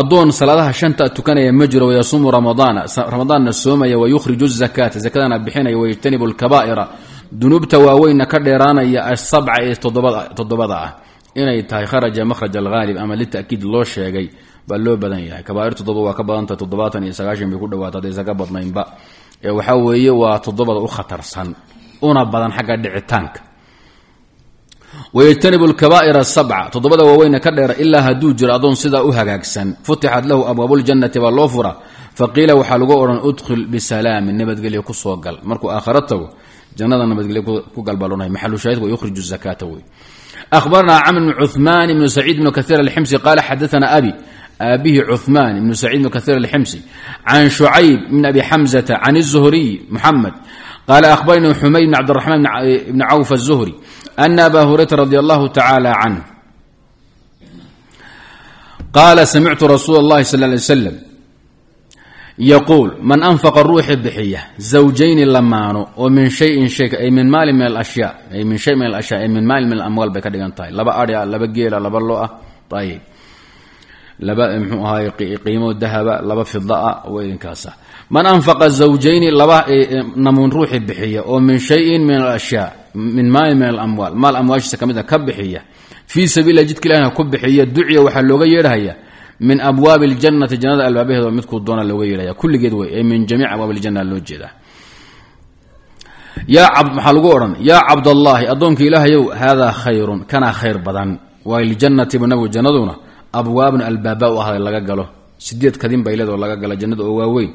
addoon salaadaha shanta tukanaya ma jiro wayasuumu ramadaana ramadaanna soomaya wayukhriju zakaata zakadana bixinaya wayajtanibu lkabaa'ira dunuubta waaweynna ka dheeraanaya asabca ee toddobada ah inay tahay kharaja makhraj alghaalib ama lita'kiid loo sheegay baa loo badan yahay. Kabaair toddoba waa ka badantah toddobaatan iyo sagaashan bay ku dhawaata hadaysa ka badnaynba. Ee waxaa weeye waa toddobada u khatarsan una badan xagga dhicitaanka. Wayajtanibu lkabaa'ir asabca toddobada waaweyne ka dheera ilaa hadduu jiro adoon sidaa u hagaagsan. Futixat lahu abwaabuljannati baa loo fura faqiila waxaa lagu odhan udkhil bisalaamin nabadgelyo ku soo gal. Markuu aakhara tago jannada nabadgelyo ku galbalonay maxalu shaahid wa yukhriju zakaata wey. Ahbarna camr bn cuثmaan ibnu saciid bn kaiir alximsi qaala xadaana abi aabihi cuثmaan ibnu saciid bn kaiir alximsi can shucayb bn abi xamzata can الzuhriy muxamed qaala ahbaranii xumayd bn cabdiraxmaan bni cawf الzuhri ana aba hurayrata radi allahu tacaala canh qaala samictu rasuula اllahi sal lay slam yaquul man anfaqa ruuxi bixiya zawjayni lamaano oo min shayin shay ay min maali min alashyaa ay min shay min alashyaa ay min maali min alamwaal bay ka dhigan tahay laba adhi ah laba geela laba lo ah ayib laba mxuu ahaay qiimo dahaba laba fida ah weydinkaasa man anfaqa zawjayni laba namuun ruuxi bixiya oo min shayin min alashyaa min maali min alamwaal. Maal amwaashiisa ka mid a ka bixiya. Fii sabiila jidka ilahna ku bixiya duciya waxaa looga yeedhahaya min abwaabi اljannati jannada albaabaheeda midkuu doona looga yeedhaya kulligeed wey ee min jamiic abwaab اljanna loo jeedaa. Maxaa lagu odhan yaa cabdallaahi addoonka ilaahayow haadaa khayrun kanaa khayr badan. Waa liljannati bu nabigu jannaduna abwaabun albaaba u ahday laga galo. Sideed kadin bay leedoo laga gala jannada oo waaweyn.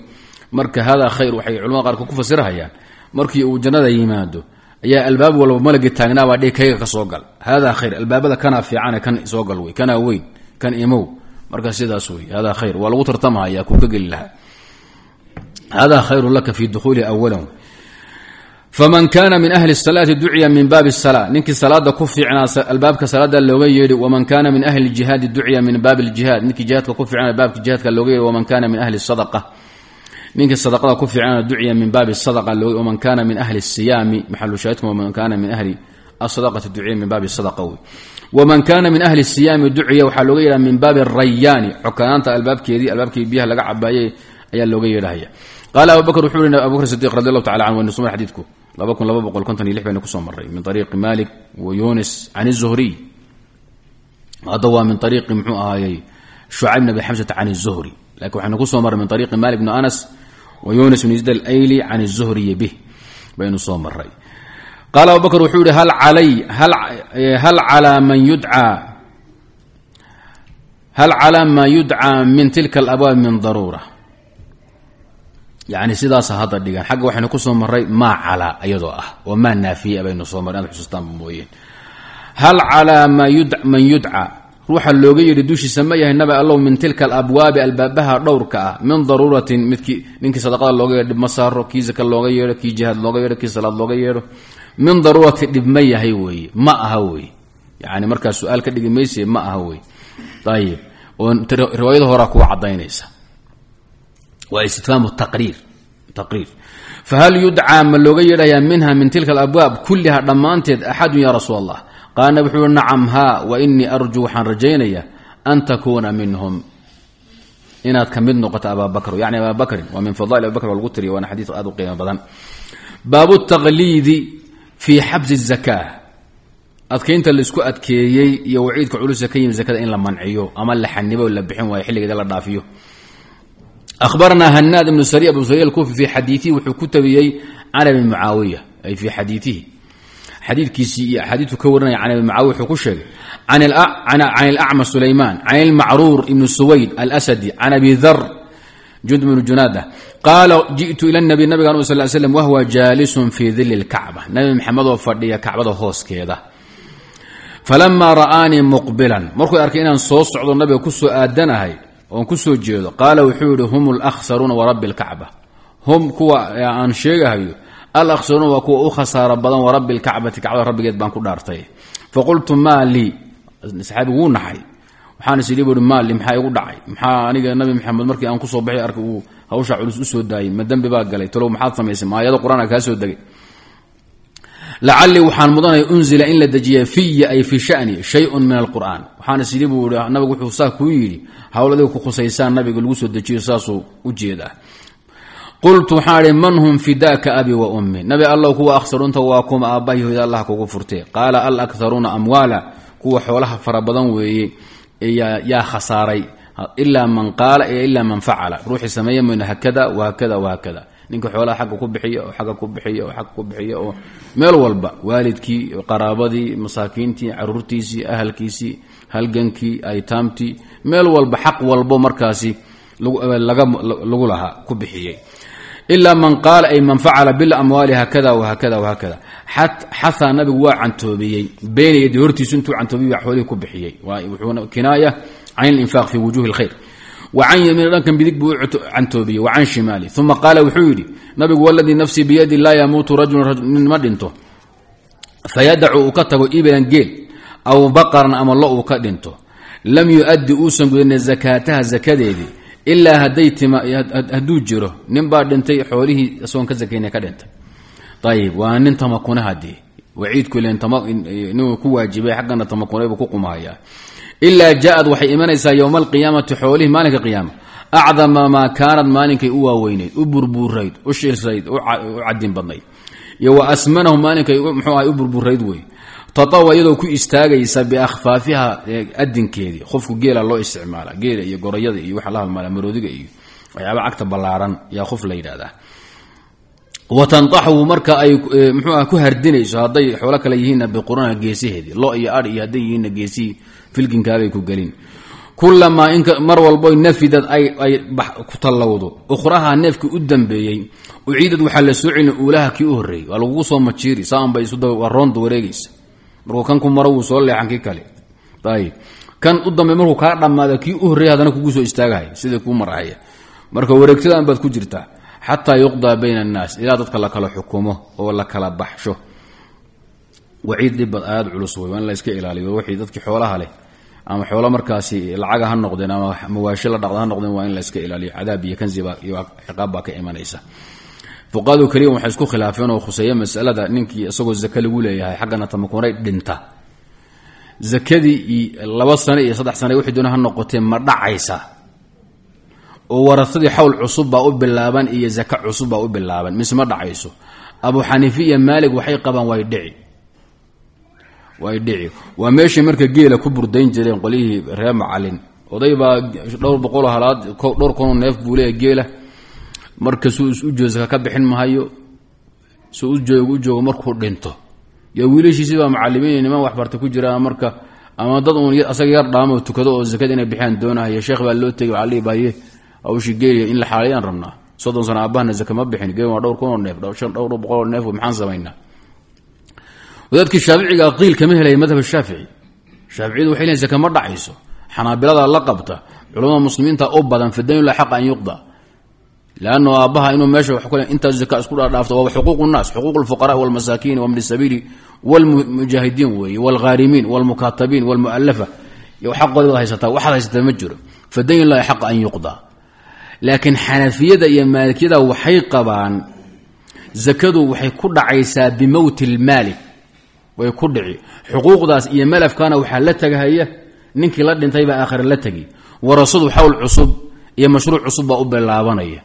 Marka haadaa khayr waxay culamada qaarkood ku fasirahayaan markii uu jannada yimaado ayaa albaab walba malagi taagnaabaa dhihi kayga ka soo gal. Haadaa khayr albaabada kanaa fiicane kan soo gal wey kanaa weyn kan imow. Marka sidaas wey hada khayr waa lagu tartamahaya kuu geli lahaa. Hada khayru laka fi dukhuulihi awalan faman kaana min ahli salaati duciya min baabi sala ninkii salaada ku fiicnaa albaabka salaada looga yeedhi waman kaana min ahli jihaadi duciya min baabi ljihaad ninkii jihaadka ku fiicnaa baabka jihaadka looga yeedhi waman kaana min ahli sadaqa ninkii sadaqada ku fiicnaa duciya min baabi sadaqa loo waman kaana min ahli siyaami maxalu shaahidku waman kaana min ahli asadaqati duciya min baabi sadaqa wey waman kaana min ahli siyaami duciya waxaa looga yeedhaha min baabi rayaani cokaanaanta albaabkeedii albaabkii biyaha laga cabaayey ayaa looga yeedhahaya qaala abubakr wuxuu hi abubakr sidiq radi allahu tacala canhu wa nusuman xadiidku laba kun laba boqol konton iyo lix baynu kusoo maray min ariiqi malik wa yunis can الzuhriy hadda waa min ariiqi mxuu ahaayey shucayb bn abi xamsata can الzuhri lakin waxaynu kusoo maray min ariiqi malik bn anas wa yunis bn zid alayli can الzuhriyi bih baynu soo maray qaala abu bakr wuxuu yihi hal calaa man yudcaa hal calaa maa yudcaa min tilka alabwaab min daruura yani sidaasa hadda dhigan xagga waxaynu ku soo maray maa calaa iyadoo ah oo maa naafiya baynu soo maray inaad xusuustaanba mooyeen. Hal calaa man yudcaa ruuxa looga yidhi dushiisa ma yahay nabi allow min tilka alabwaabi albaabaha dhowrka ah min daruuratin midkii ninkii sadaqada looga yeedho dhib saaro kii zaka looga yeedho kii jihaad looga yeedho kii salaad looga yeedho. Min daruurati dhib ma yahay weeye ma aha weye yani markaa su'aal ka dhigi mayse ma aha weye ayib oo riwaayada horaa kuwa cadaynaysa waa istifhaamu taqriir taqriir fahal yudcaa ma looga yeedhayaa minha min tilka alabwaab kulliha dhammaanteed axadun yaa rasuul allah qaala nab wuxuu uhi nacam haa wa inii arjuu waxaan rajaynayaa an takuuna minhum. Inaad ka mid noqoto abaa bakr yani abaa bakrin waa min fadail abi bakr waa lagu tiriya waana xadiid aad u qiimo badan. Baabu taqliidi fii xabsi zaka adkaynta la isku adkeeyey iyo waciidka culusa ka yimi zakada in la manciyo ama la xanibo la bixin waayo xilligeeda la dhaafiyo ahbaranaa hanaad ibnu sari abu sari alkufi fii xadiiihi wuxuu ku tabiyey can abi mucaawiya ay fii xadiiihi xadiidkiisii iyo axaadiiu ka warinaya can abi mucaawiya wuxuu ku sheegay can ilacma sulaymaan can ilmacruur ibni suwayd alasadi can abi dar jund bnu junaada qaala ji'tu ila nabi nabigan u sal slm wahwa jaalisun fii dili lkacba nabi maxamedoo fadhiya kacbada hooskeeda falamaa ra'aanii muqbilan markuu arkay inaan soo socdo nabiga ku soo aadanahay oon ku soo jeedo qaala wuxuu yihi hum alakhsaruuna warabbi lkacba hum kuwa aan sheegahayo alakhsaruuna waa kuwa u khasaaro badan warabbi lkacbati kacbada rabbigeed baan ku dhaartay. Faqultu maa lii? Saxaabi wuu naxay waxaan is idhi buui maa lii maxaa igu dhacay? Maxaa aniga nabi maxamed markii aan ku soo baxay arkay uu hawshaa culus u soo daayay ma dembi baa galay? Talow maxaad samaysay? Maayado qur'aanka kaa soo degay lacalii waxaan mudanaya unzila in la dejiya fiya ay fi shani shayun min alqur'aan. Waxaana sidii buu nabigu wuxuu saa kuu yidhi hawl adiga ku khusaysaan nabiga lagu soo dejiyo saasuu u jeedaa. Qultu waxaan idhi man hum fidaaka abi wa ummi? Nabi allow kuwa akhsaruunta waa kuma aabbahi hoyda allah kugu furtee. Qaala al amwaala? Kuwa xoolaha fara badan weeye yaa khasaaray. Ilaa man qaala iyo ilaa man facala. Ruuxii sameeya mayno hakada wahakada wahakada ninka xoolaha xagga ku bixiya oo xagga ku bixiya oo xagga ku bixiya oo meel walba waalidkii qaraabadii masaakiintii caruurtiisii ahalkiisii halgankii aytaamtii meel walba xaq walbo markaasi lagu lahaa ku bixiyey. Ilaa man qaala ay man facala bilamwaali hakada wahakada wahakada xataa nabigu waa cantoobiyey. Beyna yadi hortiisu intuu cantoobiy xoolihii ku bixiyey. Wuxuuna kinaaya can linfaaq fi wujuhi lkhayr wacan yamiin dhankan bidig buu u cantoobiyey wacan shimaali uma qaala wuxuu yidhi nabigu waladii nafsii biyadi laa yamuutu rajulun nin ma dhinto fayadacu uu ka tago ibilan geel aw baqaran ama lo uu ka dhinto lam yu-addi uusan gudana zakaataha zakadeedii ilaa hadduu jiro nin baa dhintay xoolihii isagoon ka zakayna ka dhintay ayib waa nin tamakune haddii waciidku nin ku waajibay xaggana tamakunaybu ilaa jaa-ad waxay imanaysaa yowma alqiyaamati xoolihii maalinka qiyaama. Acdama maa kaanad maalinkay u waaweynayd u burburayd u shilrayd u cadin badnayd. Iyo wa asmanahu maalinkay mxuu ahay u burburayd wey. Tatawa iyadoo ku istaagaysa biakhfaafiha adinkeedii qofku geela loo isticmaala geela iyo gorayada iyo waxa la halmaala maroodiga iyo waxyaaba cagta ballaaran yaa qof la yidhahdaa wa tantaxu marka ay mxuuah ku hardinayso hadday xoolo kale yihiinna biqurana geesaheedii lo iyo adh iyo hadday yihiinna geesihii filginkaabay ku gelin. Kulamaa mar walbo nafidad ay ku tallowdo ukhraha neefkii u dambeeyey uciidad waxaa la soo celin uulaha kii u horreeyey. Waa lagugu soo majiiri saan bay waa roonda wareegaysa markuu kan ku maro wuu soo leexan kii kale. Ayib kan u dambe markuu kaa dhammaada kii u horreeyay haddana kugu soo istaagahay sidai kuu marahaya marka wareegtadan baad ku jirtaa xataa yuqdaa bayna annaas ilaa dadka la kala xukumo oo la kala baxsho. Waciid dhibbad aada culus wey waa in la iska ilaaliyo wixii dadkii xoolaha leh ama xoolo markaasi lacaga ha noqdeen ama mawaashi la dhaqda ha noqdeen waa in la iska ilaaliyo. Cadaab iyo kanziba iyo ciqaab baa ka imanaysa. Fuqahadu keliya waxay isku khilaafeen oo khuseeya masalada ninkii isagoo zake lagu leeyahay xaggana tamakunay dhinta. Zakadii laba sane iyo saddex sane wixii doona ha noqotee ma dhacaysa. Oo warasadii xawl cusub baa u bilaaban iyo zaka cusub baa u bilaaban mise ma dhacayso. Abu xaniifi iyo maalig waxay qabaan way dhici way dhici waa meeshay marka geela ku burdayn jireen qolyihii reer macalin. Oday baa dhowr boqoloo halaad dhowr kunoo neef buu leeya geela. Marka suu is u jooga ka bixin mahayo suu u joogo markuu dhinto. Yo wiilashiisi baa macalimiin niman waxbarta ku jiraan marka ama dad uun asaga yar dhaamo tukado oo zakada inay bixiyaan doonahaya sheekh baa loo tegay waxaa baye hawshii geeliya in la xaaliyaan rabnaa. Soddon sano aabahana zaka ma bixin geel waa dhowr kunoo neef dhowr boqoloo neef maxaan samaynaa wadaadkii shaaficiga qiil kama helaya madhab shaafici. Shaaficiyadu waxay leeyiin zaka ma dhacayso. Xanaabilada la qabta. Culamada muslimiinta u badan fidayn la xaqa an yuqda. Lanno aabbaha inuu meesha intaas zaka isku dhaadhaafto waaba xuquuq nnaas xuquuq lfuqara walmasaakiin wamni sabiili wlmujaahidiin weeye wlghaarimiin wlmukaatabiin wlmualafa xaqooda baad haysataa waxaad haysataa ma jiro. Fadayn lahi an yuqda. Laakiin xanafiyada iyo maalikiyada waxay qabaan zakadu waxay ku dhacaysaa bimowti lmaalik way ku dhici. Xuquuqdaas iyo malafkana waxaa la tegahaya ninkii la dhintay baa aakhira la tegi warasadu xawl cusub iyo mashruuc cusub baa u bilaabanaya.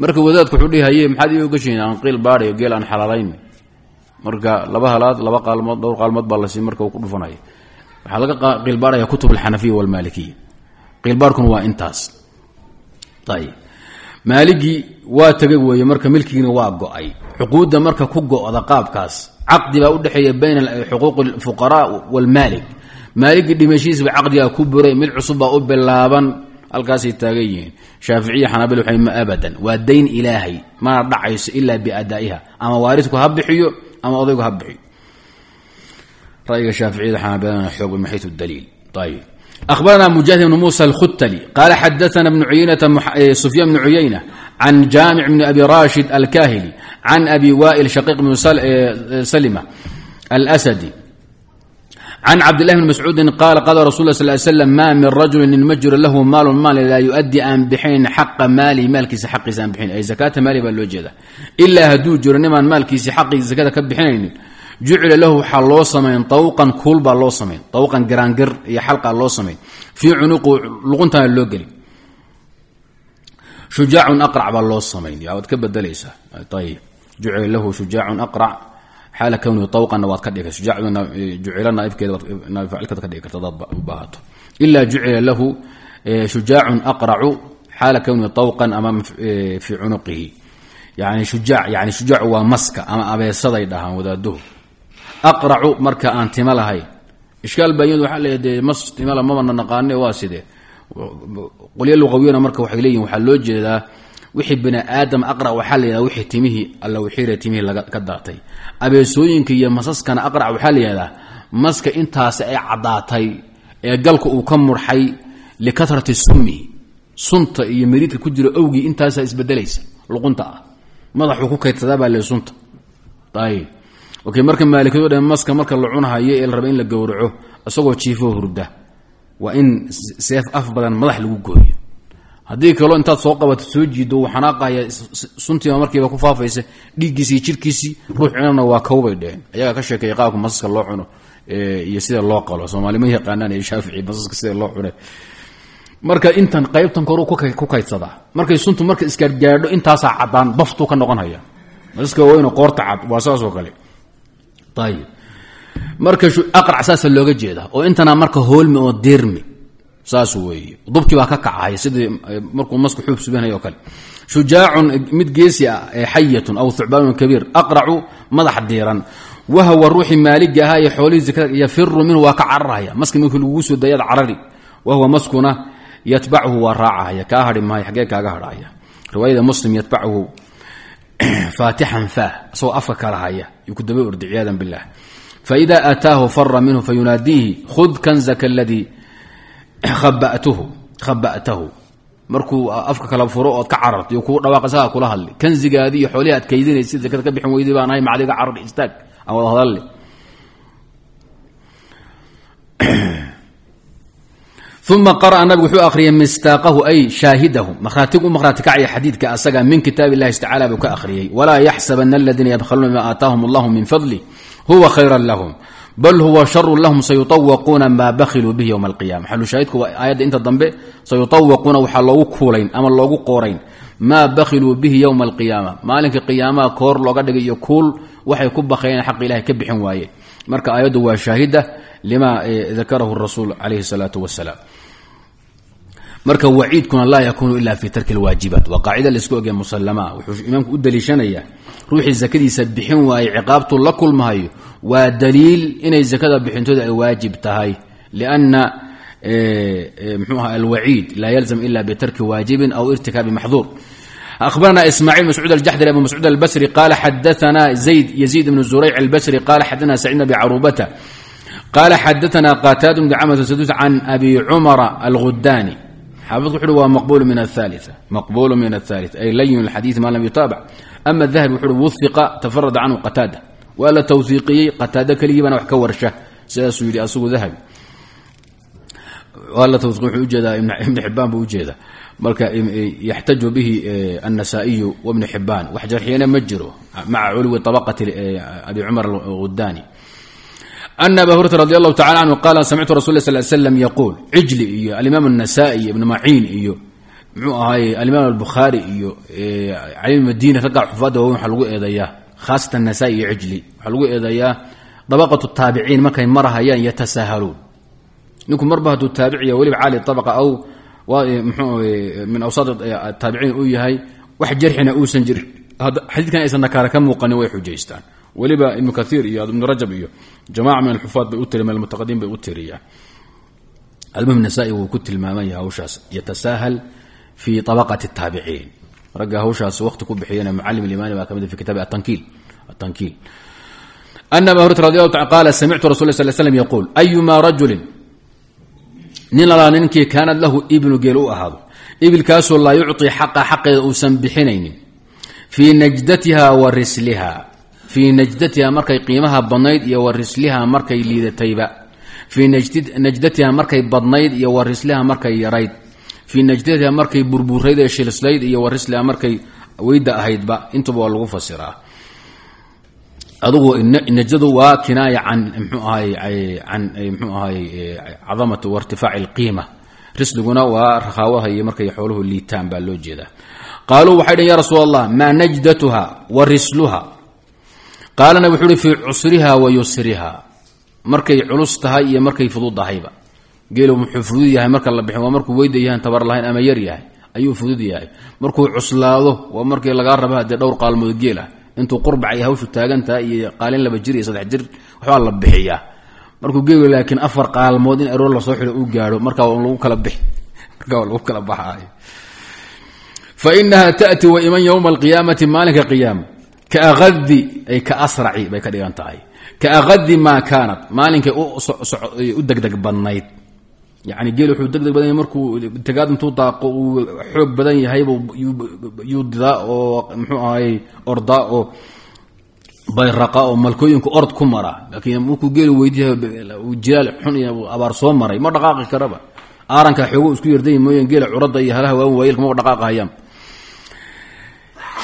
Marka wadaadku wuxuu dhihi haye maxaad ii ogashiin aan qiil baadhayo geel aan xalaalayn marka laba halaad laba qaalmood dhowr qaalmood baa la sii marka ku dhufanaya. Waxaa laga qiil baadhaya kutub alxanafiya walmaalikiya qiilbaadhkuna waa intaas. Ayib maaligii waa tegay weeye marka milkigiina waa go'ay. Cuquudda marka ku go-da qaabkaas caqdi baa udhexeeya bayna xuquuq alfuqaraa walmaalik. Maaligii dhimashiisba caqdigaa ku buray mid cusub baa u bilaaban halkaasay taagan yihiin. Shaaficiya xanaabil waxay ma abadan waa dayn ilaahay mana dhacayso ilaa biadaa'iha. Ama waarisku ha bixiyo ama odaygu ha bixiyo. Ra'yiga shaaficiyada xanaabilana xoog min xayu daliil. Ayib أخبرنا مجاهد بن موسى الختلي قال حدثنا بن عيينة سفيان بن عيينة عن جامع بن أبي راشد الكاهلي عن أبي وائل شقيق بن سلمة الأسدي عن عبد الله بن مسعود قال قال رسول الله صلى الله عليه وسلم ما من رجل مجر له مال مال لا يؤدي أن بحين حق مالي مالكيس حقيس أن بحين أي زكاة مالي بالوجهة إلا هدو جرنمان مالكيس حقي زكاة كبحين jucila lahu waxaa loo samayn awqan kuul baa loo samayn awqan garaangir iyo xalqaa loo samayn fii cunuqu luquntana loo geli shujaacun aqrac baa loo samayn waad ka bedelaysaa. Ayib jucila lahu shujaacun aqrac xaala kownihi awqanna waad ka dhigay shujaacduna jucila naaibkeedafacilkaad ka dhigi karta hadaad u baahato. Ilaa jucila lahu shujaacun aqracu xaala kownihi awqan ama fii cunuqihi. Yani shujaac yani shujaacu waa maska ama abeesaday dhahaan wadaaduhu aqracu marka aan timo lahayn ishkaal baa iyadu waxaa leeya dee mas timala mabana naqaane waa sidee? Qolyo luqawiyana marka waxay leeyihiin waxaa loo jeedaa wixii bini aadam aqrac waxaa la yihahda wixii timihii alla wixiire timihii laga ka daatay. Abeesooyinka iyo masaskana aqrac waxaa la yihahdaa maska intaasi ay caddaatay ee galka uu ka murxay likatrati summi sunta iyo meriidka ku jiro awgii intaasaa isbedelaysa luqunta ah. Madaxuu ku kaydsadaa baa le sunta. Ayib okay marka maalikadu dhe maska marka la cunahayo ee la raba in la gowraco isagoo jiifoo hurda waa in seef af badan madax lagu gooyo. Haddii kaloo intaad soo qabato soo jiido uu xanaaqaya suntiiba markiiba ku faafaysa dhiiggiisi iyo jirkiisii ruux cunana waa kawbay dheheen ayagaa ka sheekeeya qaabka masaska loo cuno iyo sida loo qalo. Soomaali ma yaqaanaan iyo shaafici masaska sida loo cune. Marka intan qaybtan koru ku kaydsadaa. Markay suntu marka isgaargaadho intaasaa caddaan baftuu ka noqon masaska weyno qoorta cad waa saasoo kale ayib marka aqrac saasa looga jeeda oo intana marka hoolmi oo diirmi saas weeye. Dubki baa ka kacahaya sidii markuu masku xuub kale. Shujaacun mid geesi ah xayatun aw thucbaanun kabiir aqracu madax diiran. Wahwa ruuxii maaliga ahaa iyo xoolihii yafiru minhu waa ka cararhaya maski markii lagugu soo dayada carari wahwa maskuna yatbachu waa raacahaya kaa hadhi maayo xaggee kaaga hadhaya muslim yatbachu faatixan faah isagoo afka kala haya yuu ku daba ordi ciyaadan bilah faida aataahu fara minhu fayunaadiihi khud kanzaka aladii khaba'tahu markuu afka kala furo ood ka cararto iyo kuu dhawaaq isagaa kula hadli. Kanzigaadii iyo xoolihii aad kaydinaysid zakada ka bixin weydii baan ahay macdiga carar istaag aan wada hadalle uma qara'a nabigu wuxuu akhriyay mistaaqahu ay shaahidahu mahratigu u mahrati kacaya xadiidka asaga min kitaab illahi tacala buu ka akhriyey walaa yaxsabana aladiina yabkhaluuna bima aataahum allahu min fadli huwa khayran lahum bal huwa sharu lahum sayuawaquuna maa bakhiluu bihi ywma alqiyama xalushaahidku waa aayadda inta dambe sayuawaquuna waxaa loogu kuulayn ama loogu qoorayn maa bakhiluu bihi yowma alqiyaama maalinka qiyaamaha koor looga dhigay iyo kuul waxay ku bakayeen xaq ilahay ka bixin waayeen marka aayaddu waa shaahida lima dakarahu rasuul calayhi salaatu wasalaam marka waciidkuna laa yakuunu ila fi tarki lwaajibaat waa qaacida laisku ogya musalama wuxuu imaamku u daliishanayaa ruuxii zakadiisa bixin waayey ciqaabtuu la kulmahayo waa daliil inay zakada bixintooda ay waajib tahay lianna mxuu aha alwaciid laa yalzam ila bitarki waajibin aw irtikaabi maxduur أخبرنا إسماعيل مسعود الجحدري أبو مسعود البصري قال حدثنا زيد يزيد بن زريع البصري قال حدثنا سعيد بن عروبة قال حدثنا قتاد بن عمة السدوس عن أبي عمر الغداني حافظ وحده هو مقبول من الثالثة مقبول من الثالثة أي لين الحديث ما لم يتابع أما الذهب وحده وثق تفرد عنه قتادة ولا توثيقي قتادة كليبا وحكى ورشه سياسو يلي أسوق ذهبي ولا توثيق وحده وجد ابن حبان بوجهده marka yaxtaju bihi النasaaئiyu وبن xibaan wax jarxiyana ma jiro maca culwi طabqati abi cumar الغudani أن أbا هuريرة رضي الله تعالى عنه قال سمعت رسول ل صل سلم يقول cijli iyo الإمام النسائي iyo iبن maciin iyo mxuu ahaay الإمام البخاري iyo cali madini ragga xufaadda waaweyn waxaa lagu eedayaa khaasatan نasائي iyo cijli waxaa lagu eedayaa طabqaة التaabiciin markay marahayaan yatasaahaluun ninku marba hadduu taabiciya weliba cali طبقة aw mxuu min awsaad taabiciin uu yahay wax jarxina uusan jirin xadiidkan aysan nakaara ka muuqanin way xujaystaan weliba ibnu kaiir iyo ibnu rajab iyo jamaca min alxufaad bay u tiri min almutaqadimin bay u tiriyaan almuhim nasaa-i wuu ku tilmaamay hawshaas yatasaahal fii abaqati taabiciin ragga hawshaas waqti ku bixiyana mucalim imaani baa ka mid fi kitabi atankiil atankiil an abi hurata radi allahu taala qaala samictu rasul sal slm yaquul ayumaa rajulin nin alaa ninkii kaanad lahu ibnu geel u ahaado ibilkaasoo laa yucطi xaqa xaqeeda uusan bixinaynin fii najdatiha wa risliha fii najdatiha markay qiimaha badnayd iyo wa risliha markay liidatayba. Fii najdatiha markay badnayd iyo wa risliha markay yarayd. Fii najdatiha markay burburayd ee shilslayd iyo wa risliha markay weyda ahaydba. Intuba waa lagu fasiraa. Adugu najdadu waa kinaaya can mxuu ahay can mxuu ahay cadamati wairtifaaci alqiima. Risliguna waa rakhaawaha iyo markay xooluhu liitaan baa loo jeedaa. Qaaluu waxay dhn ya rasuul allah maa najdatuha wa qaalana wuxuu uhi fii cusriha wa yusriha. Markay culus tahay iyo markay fudud tahayba. Geelu muxuu fudud yahay marka la bixin waa markuu weyda yahan tabar lahayn ama yar yahay. Ayuu fudud yahay. Markuu cuslaado waa markii lagaa raba haddee dhowr qaalmood geel ah. Intuu qurbac ay hawshu taagantahay iyo qaalin laba jir iyo saddex jir waxbaa la bixiyaa. Markuu geelu laakiin afar qaalmood in aroor la soo xilo uu gaadho markaa lagu kala bixi. Markaa lagu kala baxaayo. Fa inaha taأti wa iman yowma alqiyaamati maalinka qiyaama kaakadi ay ka asraci bay ka dhigan tahay. Kaakadi maa kaanat maalinkay u degdeg badnayd. Yani geel wuxuu degdeg badan yahay markuu tagaad intuu daaqo uu xoog badan yahaybu yuu didaa oo muxuu ahay ordaa oo bayraqa oo malkooyinku ord ku mara. Laakiin markuu geelu weydiya jilaal xun iyo abaar soo maray ma dhaqaaqi karaba. Aaranka xoogo isku yarday mooyeen geela curadda iyo halaha waawan waayilka ma dhaqaaqahayaan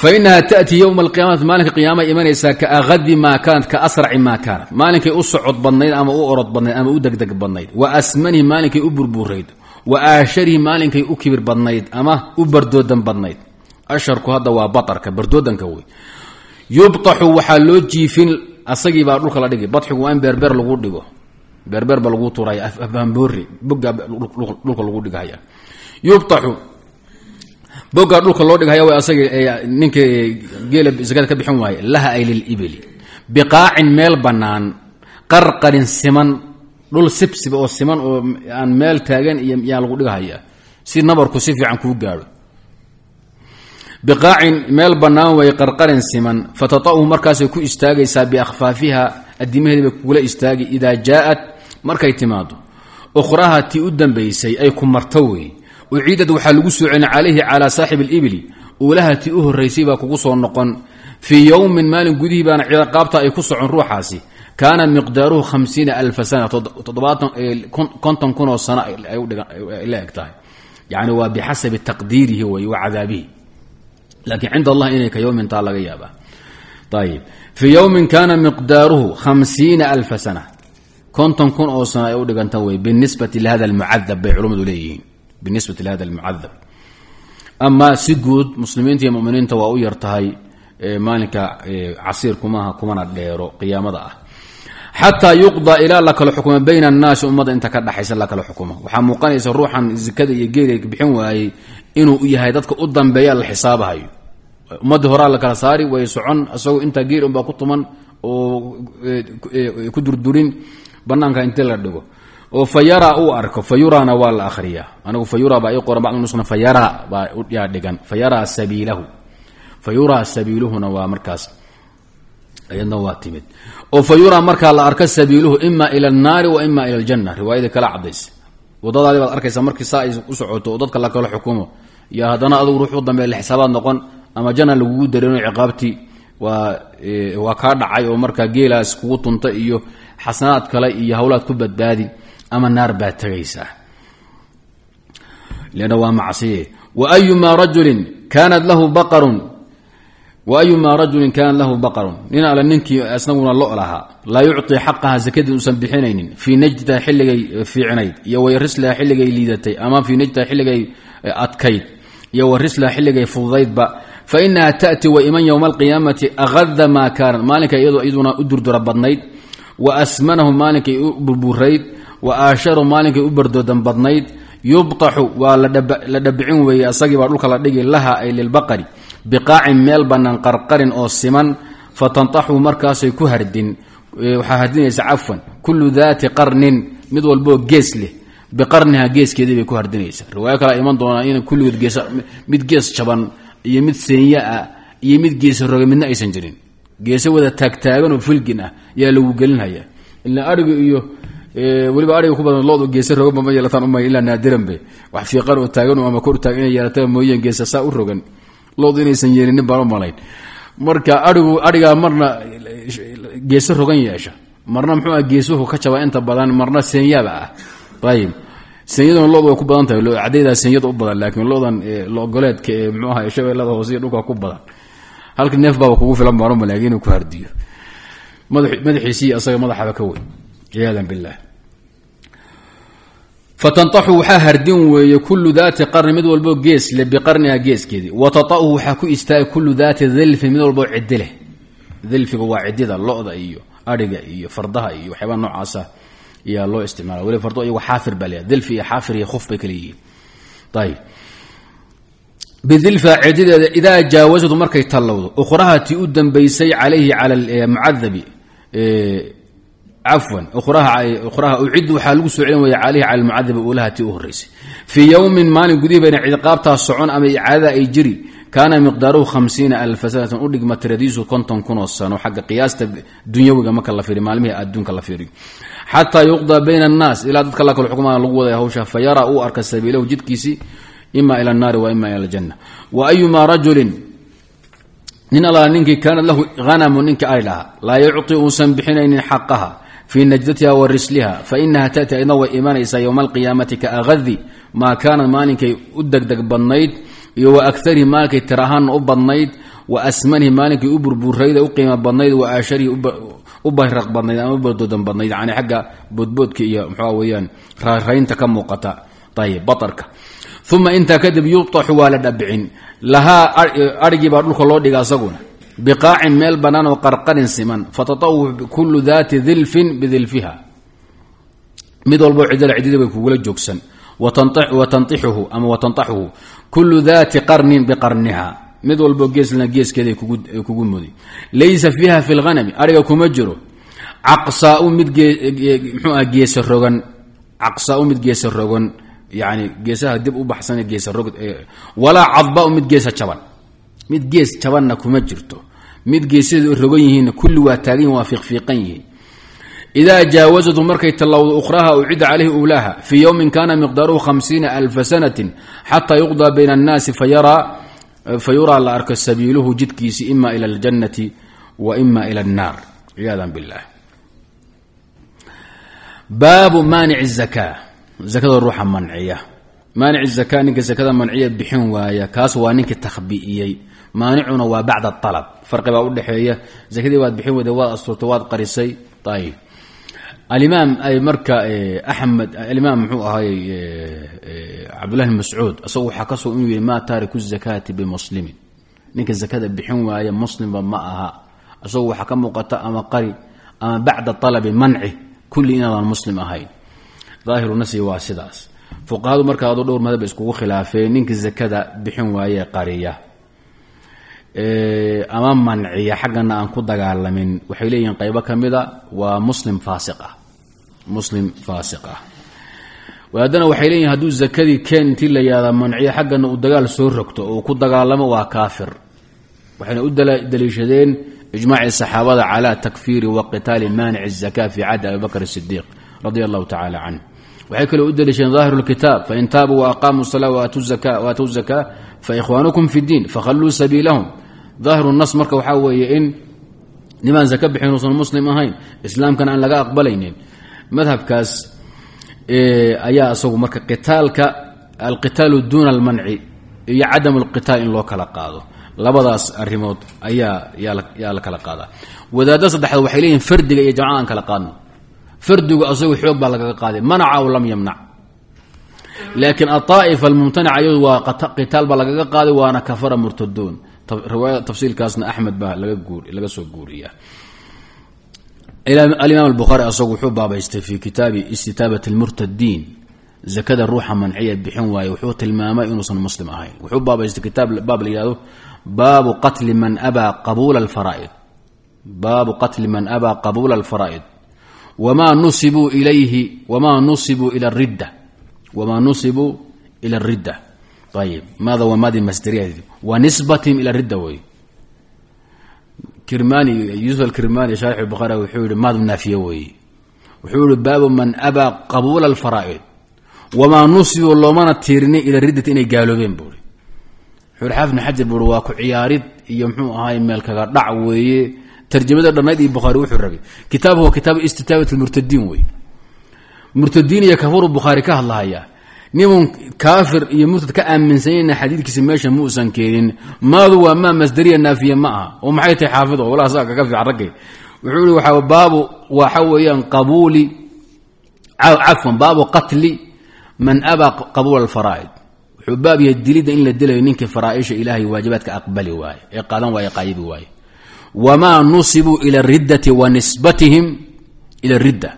fainaha taأti ywma alqiyaamati maalinka qiyaama imanaysaa kaakadi maa kaanat ka asraci maa kaanat maalinkay u socod badnayd ama u orod badnayd ama u degdeg badnayd wa asmanihi maalinkay u burburayd wa aasharihi maalinkay u kibir badnayd ama u bardoodan badnayd asharku hadda waa baarka bardoodanka wey yubطaxu waxaa loo jiifin asagiibaa dhulka la dhigi badxigu waa in beerbeer lagu dhigo beerbeer ba lagu turay afhamboori bogaa dhulka lagu dhigahaya yubaxu bogaa dhulka loo dhigahaya way asaga ninka geela sakada ka bixin waaye laha ay lilibili biqaacin meel bannaan qarqarin siman dhul sibsib oo siman oo aan meel taagan iyo yaa lagu dhigahaya si nabarku si fiican kuu gaadho biqaacin meel bannaan way qarqarin siman. Fatata'uhu markaasay ku istaagaysaa biakhfaafiha addimaheedi bay kugula istaagi. Idaa jaaءat markay timaado ukhraha tii u dambaysay ay ku marto wey uciidad waxaa lagu soo calayhi calaa saaxibi alibli uulaha tii u horraysay baa kugu soo noqon. Fii yowmin maalin gudihii baana ciqaabta ay ku socon ruuxaasi. Kaana miqdaaruhu hamsiina alfa sana konton kunoo sano ay tahay yani waa bixasabi taqdiirihi wey wa laakiin cinda allah inay ka yowmin taa laga yaabaa. Ayib fii yowmin kaana miqdaaruhu hamsiina alfa sana konton kun oo sano ay u dhiganta wey binisbati lihada almucadab bay culimmadu leeyihiin binisbati lihada almucadab ama si guud muslimiinta iyo muminiinta waa u yar tahay maalinka casiirku maaha kumana dheero qiyaamada ah. Xataa yuqda ilaa la kala xukumo bayna annaasi ummadda inta ka dhaxaysa la kala xukumo waxaa muuqanaysa ruuxan zikada iyo geeliga bixin waayey inuu yahay dadka u dambeeya la xisaabahayo. Ummaddii horaa la kala saari way socon isagoo intaa oo fa yara uu arko fa yurana waa la akhriyaa. Anigu fa yura baa ii qoran bacd nusna fa yara baa yaa dhigan. Fa yaraa sabiilahu. Fa yuraa sabiiluhuna waa markaas ayadna waa timid. Oo fa yuraa markaa la arko sabiiluhu ima ila annaari wa ima ila aljanna. Riwaayadii kala cadaysa wadadaadii baad arkaysaa markii saa ay u socoto oo dadka la xukumo iyo haddana adugu ruux u dambeeya lixisaabaad noqon ama janna lagugu dareeno ciqaabtii waa waa kaa dhacay oo markaa geelaas kugu tunta iyo xasanaad kale iyo hawlaad ku badbaadi ama naar baad tegaysaa leanna waa macsiye wa ayumaa rajulin kaanat lahu baqarun. Wa ayumaa rajulin kaanat lahu baqarun. Nin alle ninkii isnaguna lo lahaa laa yucطii xaqaha sakadii uusan bixinaynin. Fii najdiha xilligay fiicnayd. Iyo wayrisliha xilligay liidatay. Ama fii najdiha xilligay adkayd. Iyo warisliha xilligay fududaydba. Fainaha taأti wa iman ywma alqiyaamati ahada maa kaanat. Maalinka iyadoo iyaduna u durdura badnayd. Wa asmanahu maalinkay u burburayd wa aasharu maalinkay u bardoodan badnayd yubطaxu waa la dhabicin weeye asagiibaa dhulka la dhigi laha ay lilbaqari biqaacin meel bannaan qarqarin oo siman fatantaxu markaasay ku hardin waxaa hardinaysa cafwan kullu daati qarnin mid walboo gees leh biqarniha geeskeedii bay ku hardinaysa riwaayo kale iman doonaa in kulligood gees mid gees jaban iyo mid seenyaa iyo mid geesa roga midna aysan jirin. Geese wada taagtaagan oo filgin ah yaa lagu gelinhaya ilaa ariga iyo weliba ariga ku badan loodu geese roganba ma yeelataan umay ilaa naadiranbe. Wax fiiqan oo taagan ama kor taagan inay yeelataa mooyeen geesa saa u rogan. Loodu inaysan yeelinin baan u malayn. Marka arigu arigaa marna geese rogan yeesha. Marna muxuu ah geesuhu ka jabaa inta badan marna seenyaaba ah. Ayib senyaduna loodu way ku badan tahay. Cadaydaa senyada u badan laakiin loodan loogoleedka ee mxuu aha shabeellada hoose dhulka ku badan. Halka neef baaba kugu filan baan uma laakiin inuu ku hardiyo. Madaxiisii asaga madaxaba ka wey ciyaadan bilah fatantaxu waxaa hardin weeye kullu daati qarni mid walboo gees leh biqarniha geeskeedii wa tata'uhu waxaa ku istaagay kullu daati dilfin mid walboo ciddi leh dilfiga waa ciddida lo-da iyo adhiga iyo fardaha iyo waxyaabaa noocaasa yaa loo isticmaala waliba fardo iyago xaafir baa leeyahay dilfi iyo xaafir iyo khuf bay kala yihiin ayib bidilfa cidideeda idaa jaawasadu markay tallowdo ukhraha tii u dambaysay calayhi cala mucadabi cafwan ukhraha uciddu waxaa lagu soo celin waya cala almucadabi uulaha tii u horraysay fii yowmin maalin gudihii bayna ciqaabtaa socon ama icaadada ay jiri kaana miqdaaruhu hamsiina alfa sanatan u dhigma tiradiisu konton kunoo sano xagga qiyaasta dunyawiga marka la fiiriyo maalmihii adduunka la fiiriyo. Xataa yuqdaa bayna annaas ilaa dadka la kala xukmaa lagu wadaya hawsha fa uu arka sabiilahu jidkiisii ima ila annaari wa ima ila aljanna. Wa ayumaa rajulin nin alla ninkii kaanat lahu hanamu ninka ay lahaa laa yucطi uusan bixinaynin xaqaha fii najdatiha wa risliha fainaha taأti ayadna way imanaysaa yowma alqiyaamati kaagadi maa kaanat maalinkay u degdeg badnayd iyo wa akarihi maalinkay tir ahaana u badnayd wa asmanihi maalinkay u burburayda u qiimo badnayd wa aasharihi u bahraq badnayd ama u bardoodan badnayd yani xagga boodboodka iyo mxua weyaan raaraynta ka muuqata. Ayib baarka uma intaa kadib yubaxu waa la dhabicin lahaa arigii baa dhulka loo dhiga asaguna biqaacin meel bannaan oo qarqarin siman fatatawu kullu daati dilfin bidilfiha mid walboo cidala cidida bay kugula joogsan. Watanixuhu ama watantaxuhu kullu daati qarnin biqarniha. Mid walbo geeslna geeskeeday kugu mudi. Laysa fiiha fi lhanami ariga kuma jiro. Caqsaau mid mxuu ah geesa rogan. Caqsaau mid geesa rogan yani geesaha dib u baxsan geesa rog walaa cadbau mid geesa jaban mid gees jabanna kuma jirto. Mid geesadeedu rogan yihiinna kulli waa taagan waa fiiqfiiqan yihiin. Idaa jaawasatu markay tallawdo ukhraha ucidda calayhi uulaaha fii yowmin kana miqdaaruhu hamsiina alfa sanatin xataa yuqdaa bayna annaasi fa yuraa la arko sabiiluhu jidkiisi ima ila aljannati wa ima ila annaar. Ciyaada biاllah baabu maanic zaka zakada ruuxa manciya. Maanic zaka ninka zakada manciya bixin waaya kaas waa ninkii takhbi'iyey maanicuna waa bacda alab farqi baa udhexeeya zakadii waad bixin weyda waad asturtay waad qarisay. Ayib alimaam ay marka axmed alimaam muxuu ahay cabdullahi bn mascuud isagu waxaa ka inuu yihi maa taariku zakaati bimuslimin ninka zakada bixin waaya muslimba ma aha. Isagu waxaa ka muuqata ama qari ama bacda alabi manci kulli inaadan muslim ahayn. Daahiru nasyi waa sidaas. Fuqahadu marka adu dhowr madab iskugu khilaafeen ninka zakada bixin waaye qariya ama manciya xaggana aan ku dagaalamin. Waxay leeyihiin qaybo ka mida waa muslim faasiq muslim faasiq ah waxay leeyihiin hadduu zakadii keentii la yihahdaa manciya xaggana uu dagaal soo rogto oo ku dagaalamo waa kaafir. Waxayna u daliishadeen ijmaacii saxaabada calaa takfiiri wa maanici zaka fii cahdi abi sidiiq radia allahu tacaala canh waxay kaloo u daliishadeen daahiru lkitaab fain taabuu waaqaamuu salaa waaatuu zakaa faihwaanukum fi ddiin fakhalluu sabiilahum daahiru nas marka waxaa weeye in nimaan zaka bixin uusan muslim ahayn islaamkana aan laga aqbalaynin. Madhabkaas ayaa isagu marka qitaalka alqitaalu duuna almanci iyo cadam alqitaal in loo kala qaado. Labadaas arimood ayaa yaa la kala qaadaa wadaadda saddexaad waxay leeyihiin fardiga iyo jamca aan kala qaadno. Fardigu asagu xoog baa lagaga qaaday. Manaca aw lam yamnac. Laakiin aaa'ifa almumtanica iyadu waa qitaal baa lagaga qaaday waana kafara murtadoon tafsiilkaasna axmed baa laga soo guuriya alimaam albukhaari asagu wuxuu baabaystay fi kitaabi istitaabat lmurtadiin zakada ruuxa manciya bixin waaye wuxuu tilmaamay inuusan muslim ahayn. Wuxuu baabaystay kitaab baab la yihahdo baabu qatli man abaa qabuula alfaraa'id. Baabu qatli man abaa qabuula alfaraa'id. Wamaa nusibuu ilayhi wamaa nusibuu ila ridda. Wamaa nusibuu ila aridda ayib maada waa maadi masdariyadeedi wa nisbatihim ila ridda wey kirmani yuusuf alkirmani shaarix bukhaari wuxuu yihi maadu naafiye weeye wuxuu yihi baabu man abaa qabuula alfaraa'id wamaa nusibu loomana tiirinin ila riddati inay gaaloobeen buuri wuxuu yihi xaafid xajar buuri waa ku ciyaarid iyo muxuu ahaay meel kaga dhac weeye tarjamada dhannayd iyo bukhaari wuxuu rabay kitaabuhu waa kitaabu istitaabat lmurtadiin wey murtadiin iyo kafuru bukhaari ka hadlahayaa nimun kaafir iyo murtad ka aaminsanyayna xadiidkiisa meesha muusan keenin. Maadu waa maa masdariya naafiye ma aha oo maxay tahay xaafido walaa saa kaga fiican raggay? Wuxuu ihi waa baabu waxa weeyaan qabuuli cafwan baabu qatli man abaa qabuula alfaraa'id. Wuxuu baab yahay dilidda in la dilayo ninkii faraaisha ilaahay waajibaadka aqbali waaye ee qaadan waaye qaayibi waaye. Wamaa nusibuu ila riddati wa nisbatihim ila ridda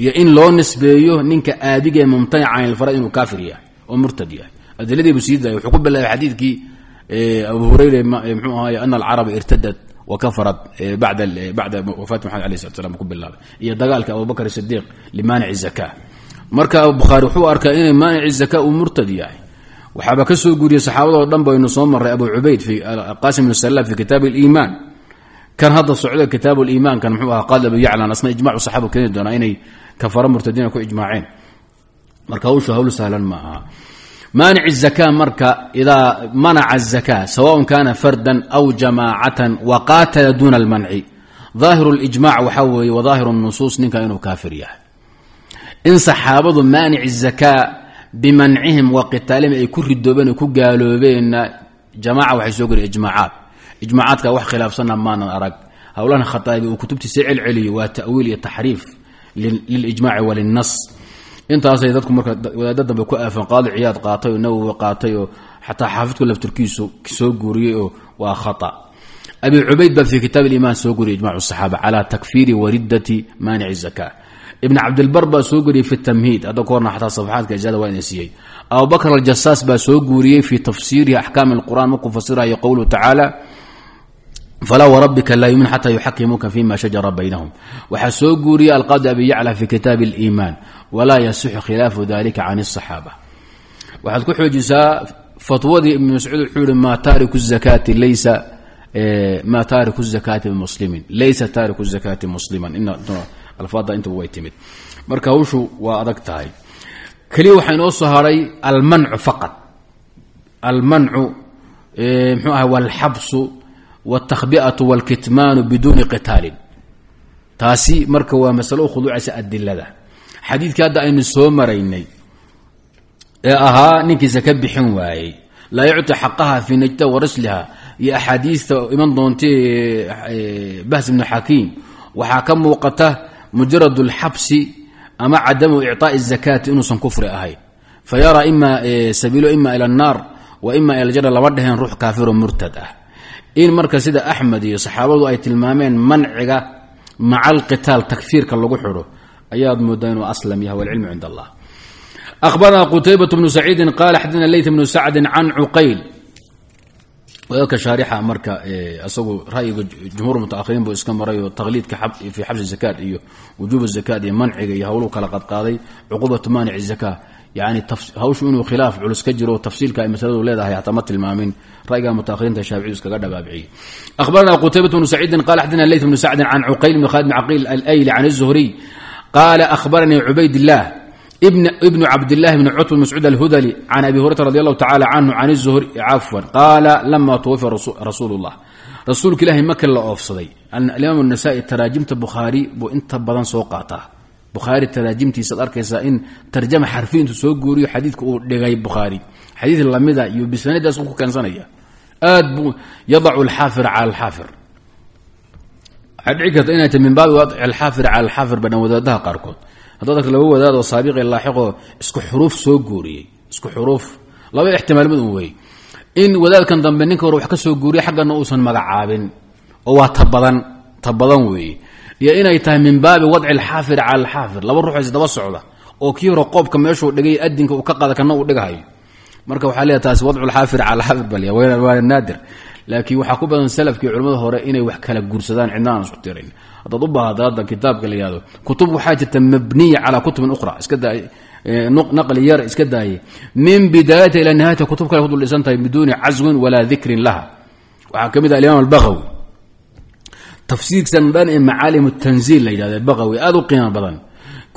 iyo in loo nisbeeyo ninka aadiga ee mumtanic can ilfaraid inuu kaafir yahay oo murtad yahay. Adiladiibu sii daayay. Wuxuu ku bilaabay xadiidkii abu hurayra mxuu ahaay ana alcaraba irtadat wa kafarat bada bacda wafaati maxamed alayh slat slam ku bilaabay. Iyo dagaalka abubakr sidiiq limaanici zaka marka bukhaari wuxuu arkaa inay maanici zaka uu murtad yahay. Waxaaba ka soo guuriyey saxaabadoo dhan baynu soo maray abu cubayd fi qasim bn salam fi kitaabi aliimaan. Kan hadda socda kitaab liimaan kan mxuu aha qaal abu yaclan asna ijmacu saxaaba keeni doonaa inay kafaro murtadiina ku ijmaaceen marka hawshu hawl sahlan ma aha maanic zaka marka idaa manaca zaka sawaءn kana fardan aw jamaacatan waqaatala duna almanci ظaahiru اlijmac waxaa weeye wadaahiru الnusuus ninka inuu kaafir yahay in saxaabadu maanic zakaa bimancihim wa qitaalihim ay ku ridoobeen ku gaaloobeenna jamaca waxay soo geli ijmaacaat ijmaacaadka wax khilaafsanna maanan arag howlahan khataabi uu kutubtiisa celceliyo waa ta'wiil iyo taxriif lilijmaci walinas intaasay dadku marka wadaada dambe ku aafeen qaadi ciyaad qaatay oo nawowi qaatay oo xataa xaafidku lafturkiisu soo guuriyey oo waa khata. Abi cubayd baa fi kitaab iman soo guriyay ijmac saxaaba cala takfiiri waridati maanici zaka ibn cabdilbar baa soo guriyey fi tamhiid hadda ka horna xataa safaxaadka ijaada waa ina siiyey. Abubakr aljasaas baa soo guuriyey fi tafsiirihi axkaami اlqur'an markuu fasirayo qowluhu tacaala falaa wrabbika laa yumin xata yuxakimuuka fima shajara baynahum waxaa soo guuriyey alqaadi abi yacla fi kitaabi اliimaan walaa yasixu khilaafu dalika can الصaxaaba waxaad ku xoojisaa fatwadii ibn mascuud wuxuu yihi ma taariku zakaati laysa ma taariku zakaati bimuslimin laysa taariku zakaati musliman alfaada intaba way timid marka hawshu waa adag tahay keliya waxaa inoo soo haray almancu faqad almancu mxuu aha walxabsu wاltakhbi'atu wاlkitmaanu biduuni qitaalin taasi marka waa masalo u khuduucaysa adilada xadiidkii hadda aynu soo maraynay ee ahaa ninkiisa ka bixin waayey laa yucti xaqaha fii najda warisliha iyo axaadiista iman doontay bahs ibnu xakiim waxaa ka muuqata mujarad اlxabsi ama cadamu icطaaءi الzakaati inuusan kufri ahayn fayara ima sabiilo ima ilى الnaar wa ima ila jana lama dheheen ruux kaafiro murtad ah in marka sida axmed iyo saxaabadu ay tilmaameen manciga maca alqitaal takfiirka lagu xidho ayaad moodaa inuu aslam yahay walcilmu cind allah. Akhbarana qutaybat bnu saciidin qaala xadana leyt bnu sacdin can cuqayl. Wadaadka shaarixa marka isagu ra'yiga jumhuur mutaahiriin buu iska maray oo taqliidka fii xabsi zakaad iyo wujuub zakaad iyo manciga iyo howluu kala qadqaaday cuqubatu maanic zaka yani hawshu inuu khilaaf culus ka jiro tafsiilka ay masaladu leedahay hataa ma tilmaamin ra'yiga mutaahiriinta shaaficiyu iskaga dhabaabiciyey أخبرنا qتيبة بن سعيid qال xdثna لyث بن سعد عن cqayl بن khالد بن caqيل الأyli عن الزهري qال أخبرني عbayd الله بن cabdاللahi بن cتب مسcوud الhdلي عن أbي هuريرة رضي الله تعالى عنه عن الزهري cafوا qاala لma توفي rasuul الlah rasuulka ilahi marka la oofsaday alimaam النasائي taraajimta bukhaari buu inta badan soo qaataa bukhaari taraajimtiisaad arkaysaa in tarjama xarfiintu soo guuriyo xadiidka uu dhigay bukhaari xadiid lamida iyo bisanadaas ku keensanaya. Aad buu yadacu alxaafir cala alxaafir. Waxaad dhici karta inay tay min baabi wadac alxaafir cala alxaafir badhan wadaadaha qaarkood. Haddaad arka laba wadaadoo saabiqi laaxiqoo isku xuruuf soo guuriyey. Isku xuruuf. Laba ixtimaalmad un weeye in wadaadkan dambe ninka hore wax ka soo guuriya xaggana uusan magacaabin. Oo waa tabadan tabadan weeye iyo inay tahay min baabi wadci alxaafir cala alxaafir. Laba ruux isdaba socda oo kii hore qoobka meeshuu dhigay adinka uu ka qaada kana uu dhigahayo. Marka waxaa leeyahay taasi wadcu alxaafir cala alxaafir balya waana naadir. Laakiin waxaa ku badan salafkii culimmada hore inay wax kala guursadaan cidna aan isku tirin haddaad u baahda hadda kitaabka la yihahdo kutub waxaa jirta mabniya calaa kutubin ukhra iska da naqli yar iska daaye min bidaayata ila nihayata kutub kale ku dul dhisan tahay biduuni caswin walaa dikrin laha. Waxaa ka mid ah alimaam albagawi tafsiirkiisan dhan ee macaalim tanziil la yidhahdo bagawi aada u qiimo badan.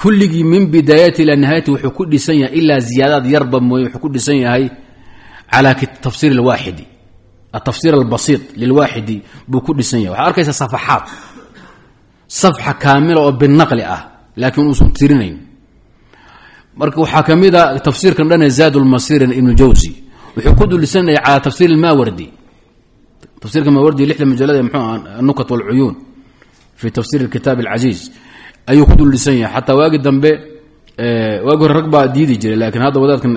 Kulligii min bidaayati ila nihayati wuxuu ku dhisan yahay ilaa ziyaadaad yarba mooye wuxuu ku dhisan yahay calaa tafsiir alwaaxidi. Atafsiir albasiit lilwaaxidi buu ku dhisan yahay. Waxaad arkaysa safaxaad. Safxa kaamila oo binaqli ah laakiin uusan tirinayn. Marka waxaa ka mid a tafsiirkan dhan zaad lmasirin ibnu jawsi wuxuu ku dulisanaya calaa tafsiir ilmawardi tafsirka mawardi lixda majalada mxuu ah anukat walcuyuun fi tafsir kitaab alcasiiz ayuu ku dulisan yahay. Xataa waagi dambe waagi hore rag baa diidi jiray laakiin hadda wadaadkan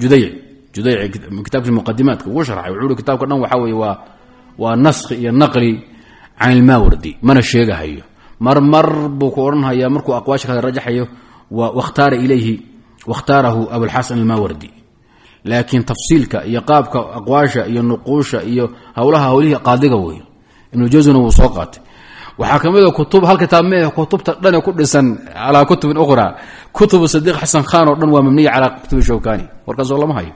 judayc judayc kitaabkiisa muqadimaadka ugu sharxay. Wuxuu hi kitabka dhan waxaa weye waa waa naskhi iyo naqli can ilmawardi mana sheegahayo. Mar mar buu ku odhanhayaa markuu aqwaasha kale rajaxayo wakhtaara ilayhi wakhtaarahu abulxasan almawardi laakiin tafsiilka iyo qaabka aqwaasha iyo nuquusha iyo howlaha howlihii qaadiga wey ibnu jawsina wuu soo qaatay. Waxaa ka mid a kutub hal kitaab mee kutubta dhane ku dhisan calaa kutubin ukhra. Kutubu sadiiq xasan khan oo dhan waa mabniya calaa kutubi shawkani warkaasoo lama hayo.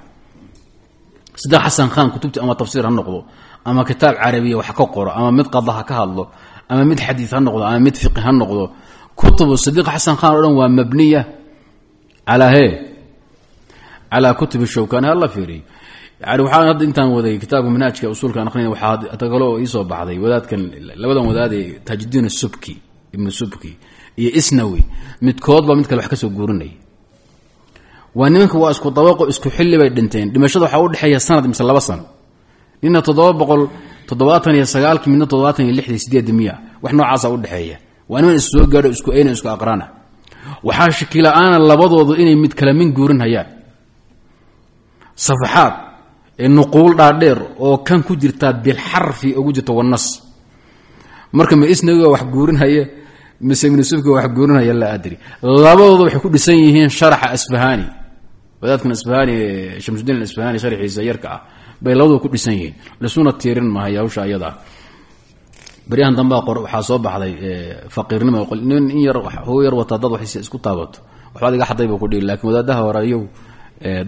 Sadiiq xasan khan kutubti ama tafsiir ha noqdo ama kitaab carabiya wax ka qoro ama mid qada ha ka hadlo ama mid xadiid ha noqdo ama mid fiqi ha noqdo. Kutubu sadiiq xasan khan o dhan waa mabniya calaa he calaa kutubi shawkani hala fiiriy yani waxaa hadda intaan waday kitaabka manhaajka usuulkaan aqrinay waxaa tagaloo iisoo baxday wadaadkan labadan wadaadee taajuddiin subki ibnu subki iyo isnawi midkoodba mid kale wax ka soo waa nimanka waa isku dabaqo isku xilli bay dhinteen dhimashada waxaa udhexeeya sanad mise laba sano nina toddoba boqol toddobaatan iyo sagaalkii midna toddobaatan iyo lixdii sideedda miya wax noocaasa udhexeeya waa niman issoo gaadho isku ayna isku aqrana waxaa shakila-aana labadoodu inay mid kale min guurin hayaan safaxaad ee nuquul dhaadheer oo kan ku jirtaa bilxarfi ugu jirta wanas marka ma isnawiga wax guurinhaya mise ibnusufkiga wax guurinhaya laa adri. Labadooda waxay ku dhisan yihiin sharaxa asfahani. Wadaadkan asfahani shamsudiin alasfahani sharxiisa yarka ah bay labadooda ku dhisan yihiin. Lasuna tiirin mahay hawsha ayadaa baryahan dambaa waxaa soo baxday faqiirnimo nin in yar hoo yar wata dad wax isku taabato. Waxbaad iga xaday buu ku dhihi laakiin wadaadaha hore iyagu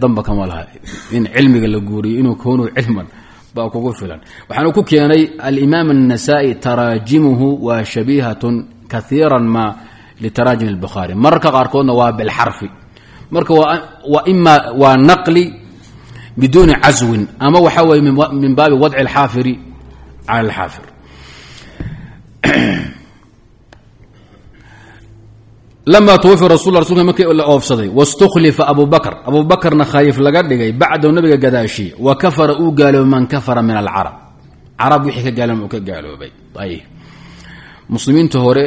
damba kama laha in cilmiga la guuriyo inuu koonu cilman baa kugu filan waxaanu ku keenay alimaam الnasaa-i taraajimuhu waa shabiihatun kaiira ma litaraajim اlbukhaari mararka qaarkoodna waa bilxarfi marka waa ima waa naqli biduuni caswin ama waxaa weye min baabi wadci اlxaafiri cala اlxaafir lama twafia rasul rasulka markii la oofsaday waاstuklifa abu bakr abu laga dhigay bacdahu nabiga gadaashi wa kafara uu gaaloobay man kafara min alcarab carab wixii ka gaalooba uu ka gaaloobay muslimiinta hore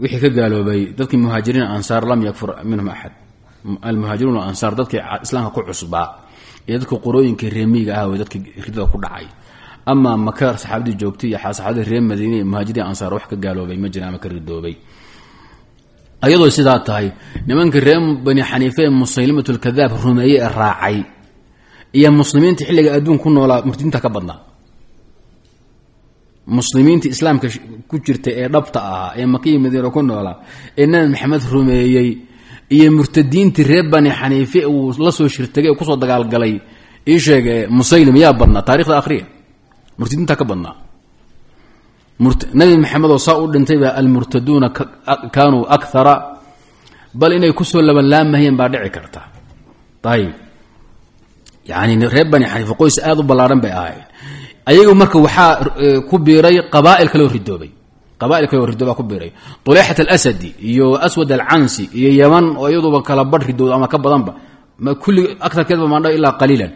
wixii ka gaaloobay dadkii muhaajiriin ansaar lam yakfur minhum axad almuhaajiruun ansaar dadkii islaamka ku cusbaa iyo dadka qurooyinkii reemiyiga ah way dadkii ridada ku dhacay ama maka saxaabadii joogtay iyo saxaabadii reer madiine muhaajiriin ansaar wax ka gaaloobay ma jira ama ka ridoobay ayadoo sidaa tahay nimankii reer bani xaniife ee musaylimat lkadaab rumeeye ee raacay iyo muslimiinta xilliga adduun ku noolaa murtadiinta ka badnaa. Muslimiinta islaamka ku jirta ee dhabta ahaa ee makiya madiina ku noolaa ee nabi maxamed rumeeyey iyo murtadiintii reer bani xaniife uu la soo shirtagay ku soo dagaalgalay ii sheege musaylim yaa badnaa taarikhda akhriya murtadiinta ka badnaa nabi maxamedoo saa u dhintayba almurtaduuna kaanuu akara bal inay ku soo labanlaamahayeen baa dhici karta. Ayib yani reer bani xaniife qoys aada u ballaaran bay ahaayeen. Ayagu marka waxaa ku biiray qabaail kaloo ridoobay. Qabaail kaloo ridooba ku biiray. Tulexat alasadi iyo aswad alcansi iyo yaman oo iyaduba kala badh ridooda ama ka badanba kulli atarkeedba maandha ilaa qaliilan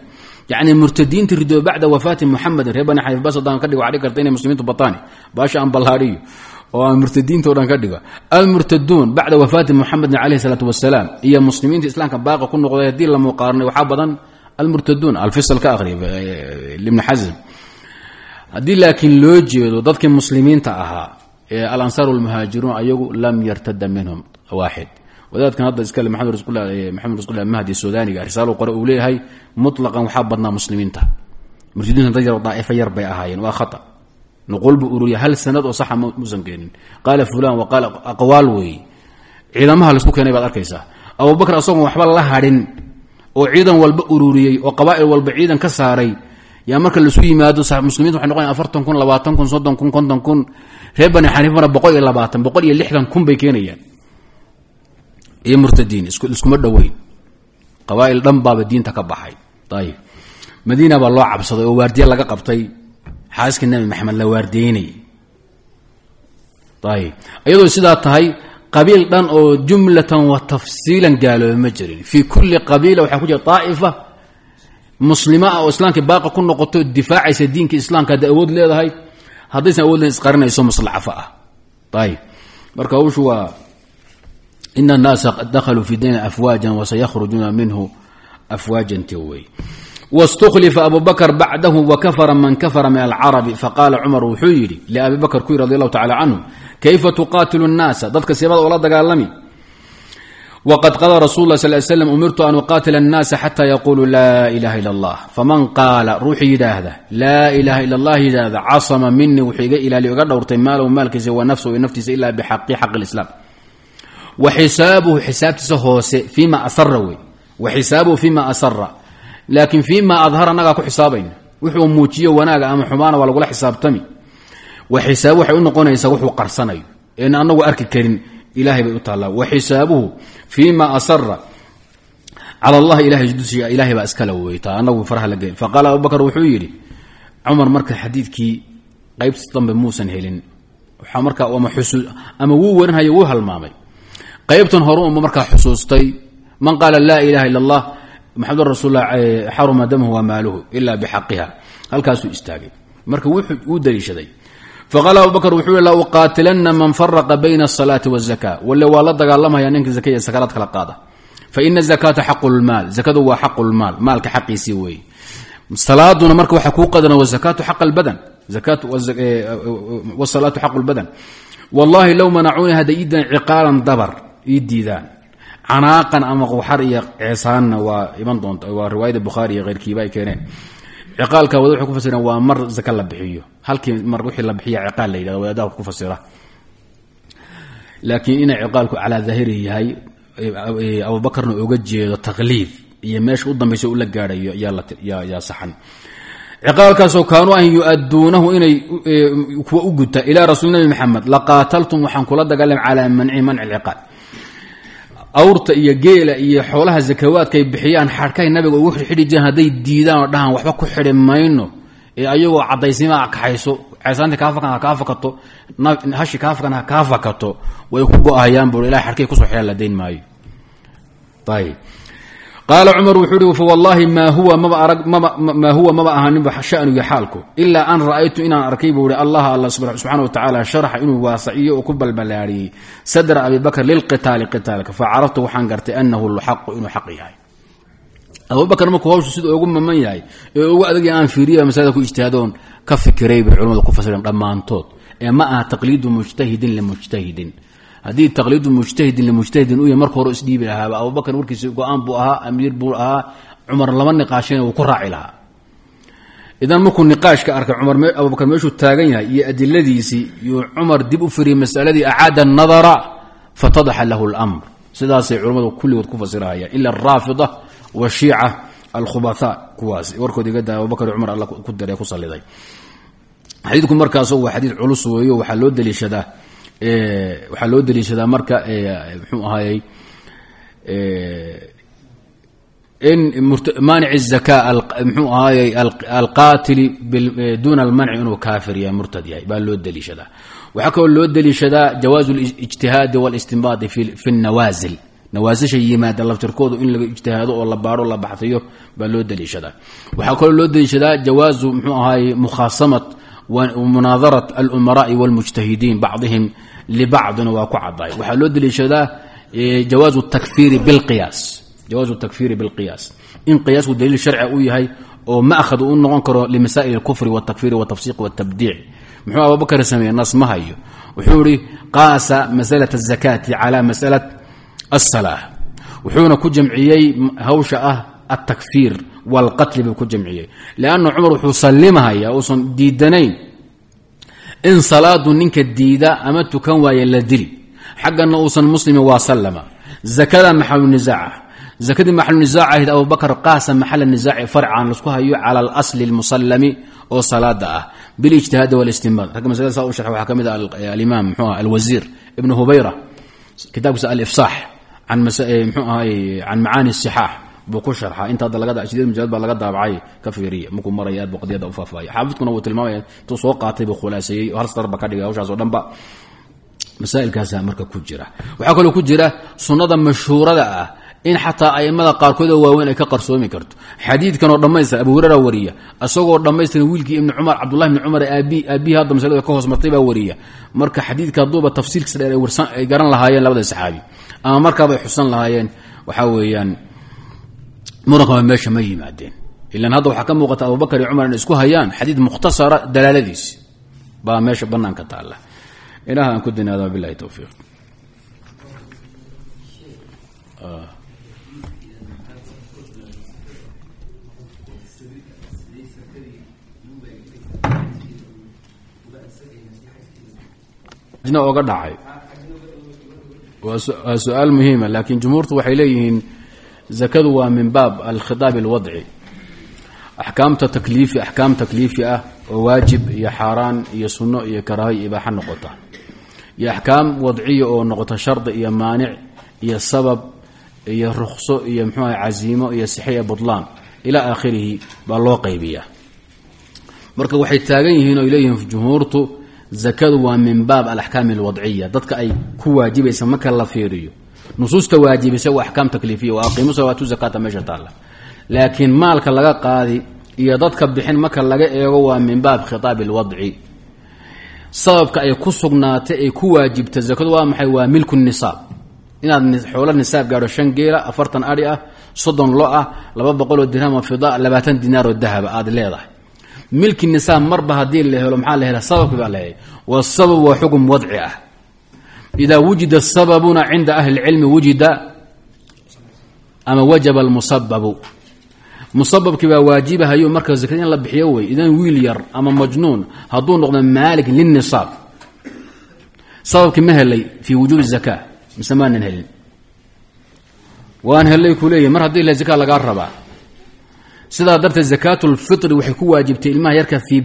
yani murtadiinta ridooba bacda wafaati muxamedin reer bani xaniif bas haddaan ka dhigo waxaa dhigi karta inay muslimiintu bataani baasha aan ballaadhiyo oo aan murtadiinta o dhan ka dhigo almurtaduun bacda wafaati muxamedin calayhi salaatu wasalaam iyo muslimiinta islaamka baaqi ku noqday haddii la muuqaaranay waxaa badan almurtaduun alfisal ka akhriya ibni xasm haddii laakiin loo jeedo dadkii muslimiinta ahaa ee alansaar walmuhaajiruun ayagu lam yartada minhum waaxid wadaadkan hadda iskale maxamed maxamed rasqullah mahdi sudaaniga risaalo qore uu leeyahay mutlaqan waxaa badnaa muslimiinta. Murtadiinta dad yar daa'ifo yar bay ahaayeen waa khata. Nuquul buu ururiya hal sanad oo saxa muusan keenin? Qaala fulan wa qaala aqwaal weeye ciidamaha la isku keenay baad arkaysaa. Abubakar asagoon waxba la hadhin oo ciidan walba ururiyey oo qabaa'il walba ciidan ka saaray. Yaa marka laisu yimaado muslimiinta waxay noqonayan afartan kun labaatan kun soddon kun konton kun reer bani xaniifana boqol iyo labaatan boqol iyo lixdan kun bay keenayaan iyo murtadiin iskuma dhoweyn. Qabaail dhan baaba diinta ka baxay. Ayib madiina baa loo cabsaday oo waardiye laga qabtay. Xaaskii nabi maxamed la waardiyeynayay ayib iyadoo sidaa tahay qabiil dhan oo jumlatan wa tafsiilan gaalooba ma jirin. Fii kulli qabiila waxaa ku jira aa'ifa muslima ah oo islaamka baaqa ku noqoto difaacaysa diinka islaamka hadday awood leedahay haddaysan awood len isqarinayso maslaxafo ah. Ayib marka hawshu waa in الnaasa qad dakluu fi diin afwaajan wasaykrujuuna minhu afwaajan ti wey wاstklifa abu bakr bacdahu wakafara man kafara min alcarabi faqaala cumar wuxuu yidhi liabi bakr ku yiri radi allahu tacala canhu kayfa tuqaatilu الnaasa dadka seebada oola dagaalami wqad qala rasul lah sal slm umirtu an uqaatila الnaasa xata yaquluu laa ilaha ila اllah faman qaala ruuxii yidhaahda laa ilaha ila اllah yidhaahda casama minii wuxuu iga ilaaliy iga dhowrtay maalahu maalkiisa wa nafsahu iyo naftiisa ila bxaqi xaq اlislaam wa xisaabuhu xisaabtiisa hoose fima asara wey wa xisaabuhu fima asara laakiin fima adhara annagaa ku xisaabayna wuxuu muujiyo wanaaga ama xumaana waa lagula xisaabtami wa xisaabu waxay u noqonaysaa wuxuu qarsanayo een anagu arki karin ilahay bay u taallaa wa xisaabuhu fima asara cala allahi ilahay dusiga ilahay baa iskala weytaa anagu faraha la gelin faqaala abubakar wuxuu yidhi cumar marka xadiidkii qaybtis dambe muusan helin waxaa markaa ama wuu warinhayo wuu halmaamay qaybtan hore unba markaa xusuustay. Man qaala laa ilaha ila allah maxamedun rasuullah xaruma damhu wa maaluhu ila bixaqiha. Halkaasuu istaagay. Marka wuu daliishaday. Faqaala abubakr wuxuu la uqaatilana man faraqa bayna asalaati wazaka walle waa la dagaalamaya ninka zaka iyo kala qaada. Faina zakata xaqu lmaal zakadu waa xaqu lmaal maalka xaqiisii weeye salaaduna marka waxaa kuu qadana wazakaatu xaq albadan wasalaatu xaqu lbadan wallahi low manacuuni hadday iidan ciqaalan dabar ii diidaan. Canaaqan ama quxar iyo ceesaanna waa iman doonta waa riwaayada bukhaari iyo keyrkiiba ay keeneen. Ciqaalka wada waxay ku fasireen waa mar zaka la bixiyo. Halkii mar wixii la bixiya ciqaal la yidhahdo wadaadaha ku fasira. Laakiin inay ciqaalku calaa daahiri yahay abubakarna oga jeedo taqliid iyo meesha u dambaysa ula gaadhayo yaa saxan. Ciqaalkaasoo kaanuu an yu-aduunahu inay kuwa u guta ilaa rasuul nabi maxamed laqaataltum waxaan kula dagaalama calaa manci awrta iyo geela iyo xoolaha zakawaadkaay bixiyaan xadhkahay nabiga ugu xidhi jireen hadday diidaan oo dhahaan waxba ku xidhi mayno. Ee ayagoo caddaysnimaa kaxayso ceesaantii kaa fakan ha kaa fakato hashi kaa fakan ha kaa fakato way ku go-ahayaan buu ilahay xadhkay ku soo xidhaan la dayn maayo. Ayib qaala cumar wuxuu uhi fawallaahi maa huwa maba maba ahaaninba shaniga xaalku. Ilaa an ra'aytu inaan arkay buu ihi allah alla subxana wa tacaala sharaxa inuu waasaciyo oo ku balbalaariyey. Sadra abi bakr lilqitaali qitaalka. Facaraftu waxaan gartay anahu lxaqu inuu xaq yahay. Abubakr markuu hawshu sida ugu maman yahay ee ugu adagya aan fiiriya masalada ku ijtihaadoon ka fikiray bay culamadu ku fasireen dhammaantood. Ee ma aha taqliidu mujtahidin limujtahidin haddii taqliidu mujtahidin limujtahidin u yahy marka hore isdhiibi lahaaba abubakar warkiisa go'aan buu ahaa amiir buu ahaa cumar laba niqaashayna wuu ku raaci lahaa. Idan markuu niqaashka arkay cumar abubakar meeshuu taagan yahay iyo adiladiisii yuu cumar dib u firiyey masaladii acaada anadara fatadaxa lahu اlamr sidaasay culammadu kulligood ku fasirahayaan. Ila araafida washiica alkhubathaa kuwaas warkood iga daa abubakar cumar alla ku daree ku saliday xadiidku markaas waa xadiid culus weeyo waxaa loo daliishadaa waxaa loo daliishadaa marka mxuu ahaayey in maanic الzaka mxuu ahaayey alqaatili duna almanci inuu kaafir yahay murtad yahay baa loo daliishadaa waxaa kaloo loo daliishadaa jawaazu اlijtihaadi wاlistinbaadi fi الnawaazil nawaasisha yimaada laftirkoodu in laga ijtihaado oo la baaro la baxsiyo baa loo daliishadaa waxaa kaloo loo daliishadaa jawaazu mxuu ahaayey mukhaasamat munaadarat alumaraai wاlmujtahidiin bacdihim libacdina waa ku cadaay waxaa loo daliishadaa jawaazu takfiiri bilqiyaas jawaazu takfiiri bilqiyaas in qiyaasku daliil sharci u yahay oo ma'had u noqon karo limasaa'il اlkufri wاtakfiri wاtafsiq wاtabdiic muxuu abubakar sameeyey nas ma hayo wuxuu ihi qaasa masalaة الzakaati calى masalaة الsalaa wuxuuna ku jamciyey hawsha ah altakfiir wاlqatli buu ku jamciyey lanna cumar wuxuu sallimahaya uusan diidanayn in salaadu ninka diida ama tukan waaya la dili. Xaggana uusan muslimi waa sallama. Zakada maxalunisaaca zakadii maxalunisaac ahayd abubakar qaasa maxala nisaaci farcan lasku hayo cala alasli lmusallami oo salaada ah bilijtihaadi walistimbaad ragga maslada saa u sharxa waxaa ka mid ah alimaam mxuu ah alwasiir ibnu hubayra kitaabkiisa alifsaax can mxuu eh, ahay can macaani sixaax buu ku sharxa inta hadda laga mujalad baa laga daabacay ka fiiriya markuu maraya aad buu u faahfaahaya xaafidkuna wuu tilmaamaya intuu soo qaatay buu khulaaseeyey hal sarba ka dhigay hawshaas oo dhanba masaa'ilkaasaa marka ku jira waxaa kaloo ku jira sunnada mashhuurada ah in xataa aimada qaarkood oo waaweyn ay ka qarsoomi karto xadiidkan oo dhammaystir abu hurera wariya isagoo dhammaystiran wiilkii ibni cumar cabdullahi ibni cumar aabi aabihii hadda masalada ka hoos martay baa wariya marka xadiidka hadduuba tafsiirkiisa dheer ay garan lahaayeen labada saxaabi ama markaabay xusan lahaayeen waxaa weeyaan murankaa meesha ma yimaadeen. Ilan hadda waxaa ka muuqata abubakar iyo cumar in isku hayaan xadiid mukhtasara dalaaladiisi baa meesha banaanka taalla. Ilaah aan ku dinaada bilahi towfiiq oga dhacay. Waa su'aal muhiima laakiin jumhuurtu waxay leeyihiin zakadu waa min baab alkhidaab alwadci axkaamta takliifi axkaam takliifi ah oo waajib iyo xaaraan iyo sunno iyo karaaho iyo ibaaxa noqota. Iyo axkaam wadciya oo noqota shardi iyo maanic iyo sabab iyo rukhso iyo mxuu aha casiimo iyo sixe iyo butlaan ilaa aakhirihi baa loo qaybiyaa. Marka waxay taagan yihiin o ay leeyihiin jumhuurtu zakadu waa min baab alaxkaam alwadciya dadka ay ku waajibaysa marka la fiiriyo nusuusta waajibisa waa axkaam takliifiya wa aqiimu salawaatu zakata meesha taalla. Laakiin maalka laga qaadi iyo dadka bixin marka laga eego waa min baab khitaabi alwadci. Sababka ay ku sugnaatay ay ku waajibta zakadu waa maxay? Waa milku nisaab. Inaad xoolo nisaab gaadho shan geela afartan adhi ah soddon lo ah laba boqoloo dirhamo fida labaatan dinaaroo dahaba aad leedahay. Milki nisaab marba haddii la helo maxaa la hela sababki baa la helay. Wasabab waa xukm wadci ah ida wujida sababuna cinda ahli اlcilmi wujida ama wajaba almusababu musababkii baa waajibahayo marka zakada in la bixiyo wey idan wiil yar ama majnuun hadduu noqdo maalik lilnisaab sababkii ma helay fii wujuubi zaka mise maanan helin waan helay ku leeyahy mar haddii zaka lagaa rabaa sidaa darteed zakaat lfitri waxay ku waajibtay ilmaha yarka fii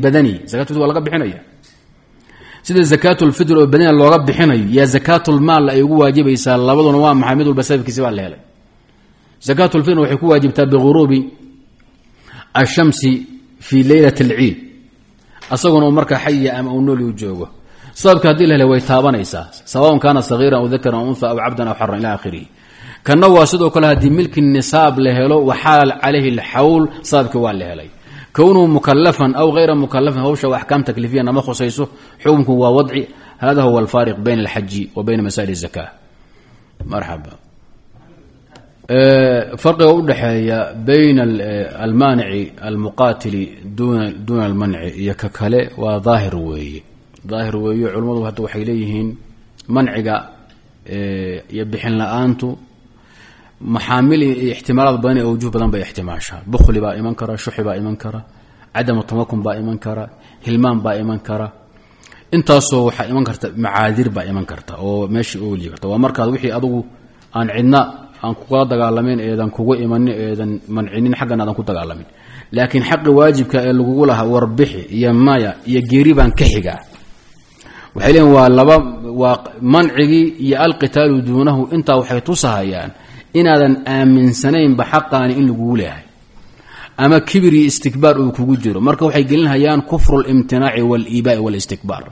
sida zakaatulfitr oo badaniga looga bixinayo yaa zakaatulmaal ay ugu waajibaysaa labaduna waa maxay mid walba sababkiisi baa la helay. Zakaatulfitr waxay ku waajibtaa biguruubi ashamsi fii leylat alciid asaguna uu markaa xaya ama uu nooli u joogo. Sababka haddii la helay way taabanaysaa sawaun kaana sagiiran aw dakaran aw unha aw cabdan aw xaran ila akhirihi kana waa sidoo kale haddii milki nisaab la helo waxaal calayhi alxawl sababkii waa la helay kownuhu mukalafan aw hayra mukalafin hawsha axkaam taklifiyan ama khusayso xukunku waa wadci hada huwa alfaariq bayna alxaji wa bayna masaa'il الzaka marxaba farqiga udhexeeya bayna almaanici almuqaatili duuna almanci iyo ka kale waa daahir weeye daahir weeye culimmadu hadda waxay leeyihiin manciga iyo bixin la'aantu maxaamil iyo ixtimaalaad badan ee awjuh badan bay ixtimaashaa bukhli baa iman kara shuxi baa iman kara cadamu tamakun baa iman kara hilmaan baa iman kara intaasoo waxaa iman karta macaadir baa iman karta oo meeshii oolii karta waa markaad wixii adugu aan cidna aan kugala dagaalamin eedan kugu imanin eedan mancinin xaggan aadan ku dagaalamin laakiin xaqi waajibka ee lagugu lahaa warbixi iyo maya iyo geeri baan ka xigaa waxay leeyiin waa laba waa mancigii iyo alqitaalu inaadan aaminsanaynba xaqaani in laguu leehay ama kibiri istikbaar uu kugu jiro. Marka waxay gelinhayaan kufru limtinaaci waliibaai walistikbaar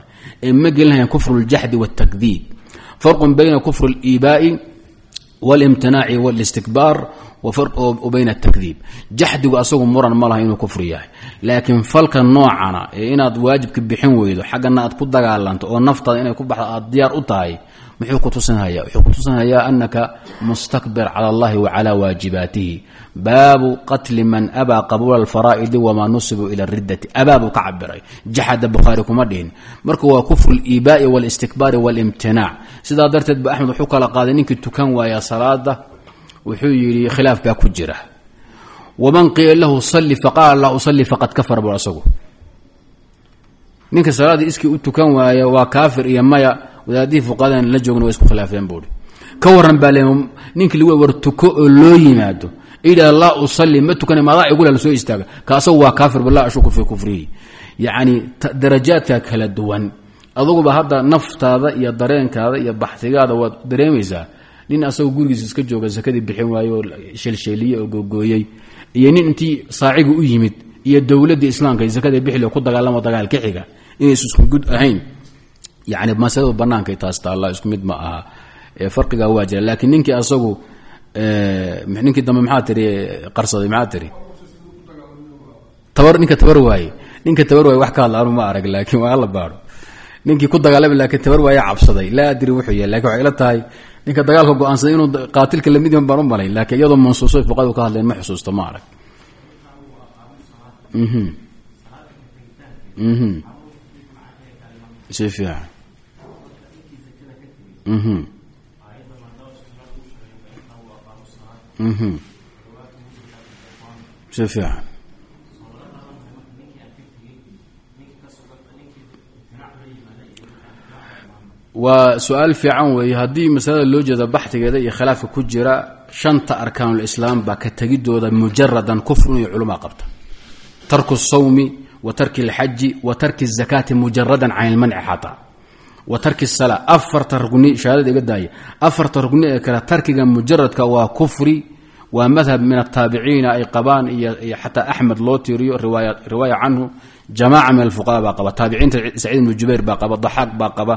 ee ma gelinhayaan kufru ljaxdi waltakdiib farqun bayna kufru liibaai wlimtinaaci walistikbaar wa bayna jaxdigu asagu muran ma inuu kufri yahay. Laakiin falka noocana ee inaad waajibka bixin weydo xaggana aad ku dagaalanto oo naftaada inay ku baxdo aad diyaar u tahay muxuu kutusinhaya wuxuu kutusinhayaa anaka mustakbir cala allahi wa cala waajibaatihi baabu qatli man abaa qabuula alfaraa'idi wamaa nusibu ila riddati. Abaa buu ka cabiray jaxada bukhaari kuma dhihin. Marka waa kufru liibaa'i walistikbaari walimtinaac sidaa darteed ba axmed wuxuu kala qaaday ninkii tukan waaya salaada. Wuxuu yidhi khilaaf baa ku jira. Waman qiila lahu salli faqaala laa usalli faqad kafara buu asagu. Ninka salaaddii iskii u tukan waaya waa kaafir iyo maya wadaadihii fuqadan la joogna way isku khilaafeen buui ka waran baa le ninkii lagu war tuko oo loo yimaado idha laa usalli ma tukana maadaa igula la istaaga. Ka asagu waa kaafir balaa ashuku fii kufrihi. Yacni darajaadka kala duwan. Aduguba hadda naftaada iyo dareenkaada iyo baxsigaada waad dareemaysaa nin asagoo gurigiisa iska jooga sakadii bixin waaye shelsheeliye oo googooyey iyo nin intii saaciga u yimid iyo dowladdii islaamka sakada bixile ku dagaalamo dagaal ka xiga inaysu isku gud ahayn yani masaladu bannaankay taas taalla isku mid ma aha farqigaa waa jira laakiin ninkii asagu ninkii dambe maxaa tiri qarsaday maxaa tiri tabar ninka tabar waaye ninka tabar waaye wax ka hadla anu ma arag laakiin waa alla baaro ninkii ku dagaalami laakiin tabar waaye cabsaday laa adri wuxuu yahay laakiin waxay ila tahay ninka dagaalka go'aansaday inuu qaatilka la mid yahan baan u malayn laakiin iyadoo mansuuso fuqadu ka hadleen ma xusuusto ma arag si fiican si fiican waa su'aal fiican weeye. Haddii masalada loo jeeda baxtigeeda iyo khilaafka ku jira shanta arkaanulislaam baa ka tegidooda mujaradan kufrun iyo culamaa qabta. Tarku sawmi wa tarki alxaji wa tarki azakaati mujaradan can ilmanci xataa wa tarki sala afarta rugni shahaadada iga daaya afarta rugni ee kale tarkiga mujaradka waa kufri waa madhab min ataabiciina ay qabaan iyo xataa axmed loo tiiriyo riwaaya canhu jamaaca min alfuqaha baa qaba taabiciinta saciid ibnu jubayr baa qaba daxaaq baa qaba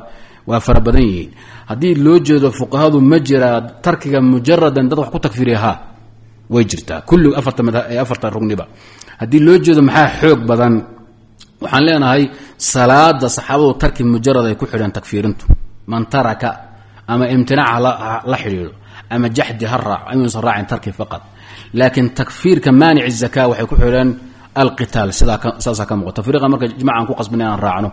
waa fara badan yihiin. Haddii loo jeedo fuqahadu ma jiraa tarkiga mujaradan dad wax ku takfiriya ha way jirtaa. Kulli afarta rugniba haddii loo jeedo maxaa xoog badan waxaan leenahay salaada saxaabadu tarki mujarad ay ku xidheen takfiirintu. Man taraka ama imtinaac la xidhiidho ama jaxdi ha raac ayuusan raacin tarki faqad. Laakiin takfiirka maanic zaka waxay ku xidheen alqitaal sidaasaa ka muuqata. Tafriiqa marka jimacaan ku qasbin inaan raacno.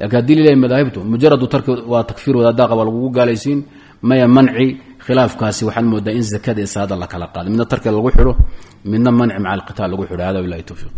Lakiin haddii lilahi madaahibtu mujaradu tarki waa takfiir wadaadaqa waa lagugu gaalaysiin. Maya manci khilaafkaasi waxaad moodaa in zakada iyo salaada la kala midna tarki lagu xidho midna manci maca alqitaal lagu xidho. Hada bilahi towfiiq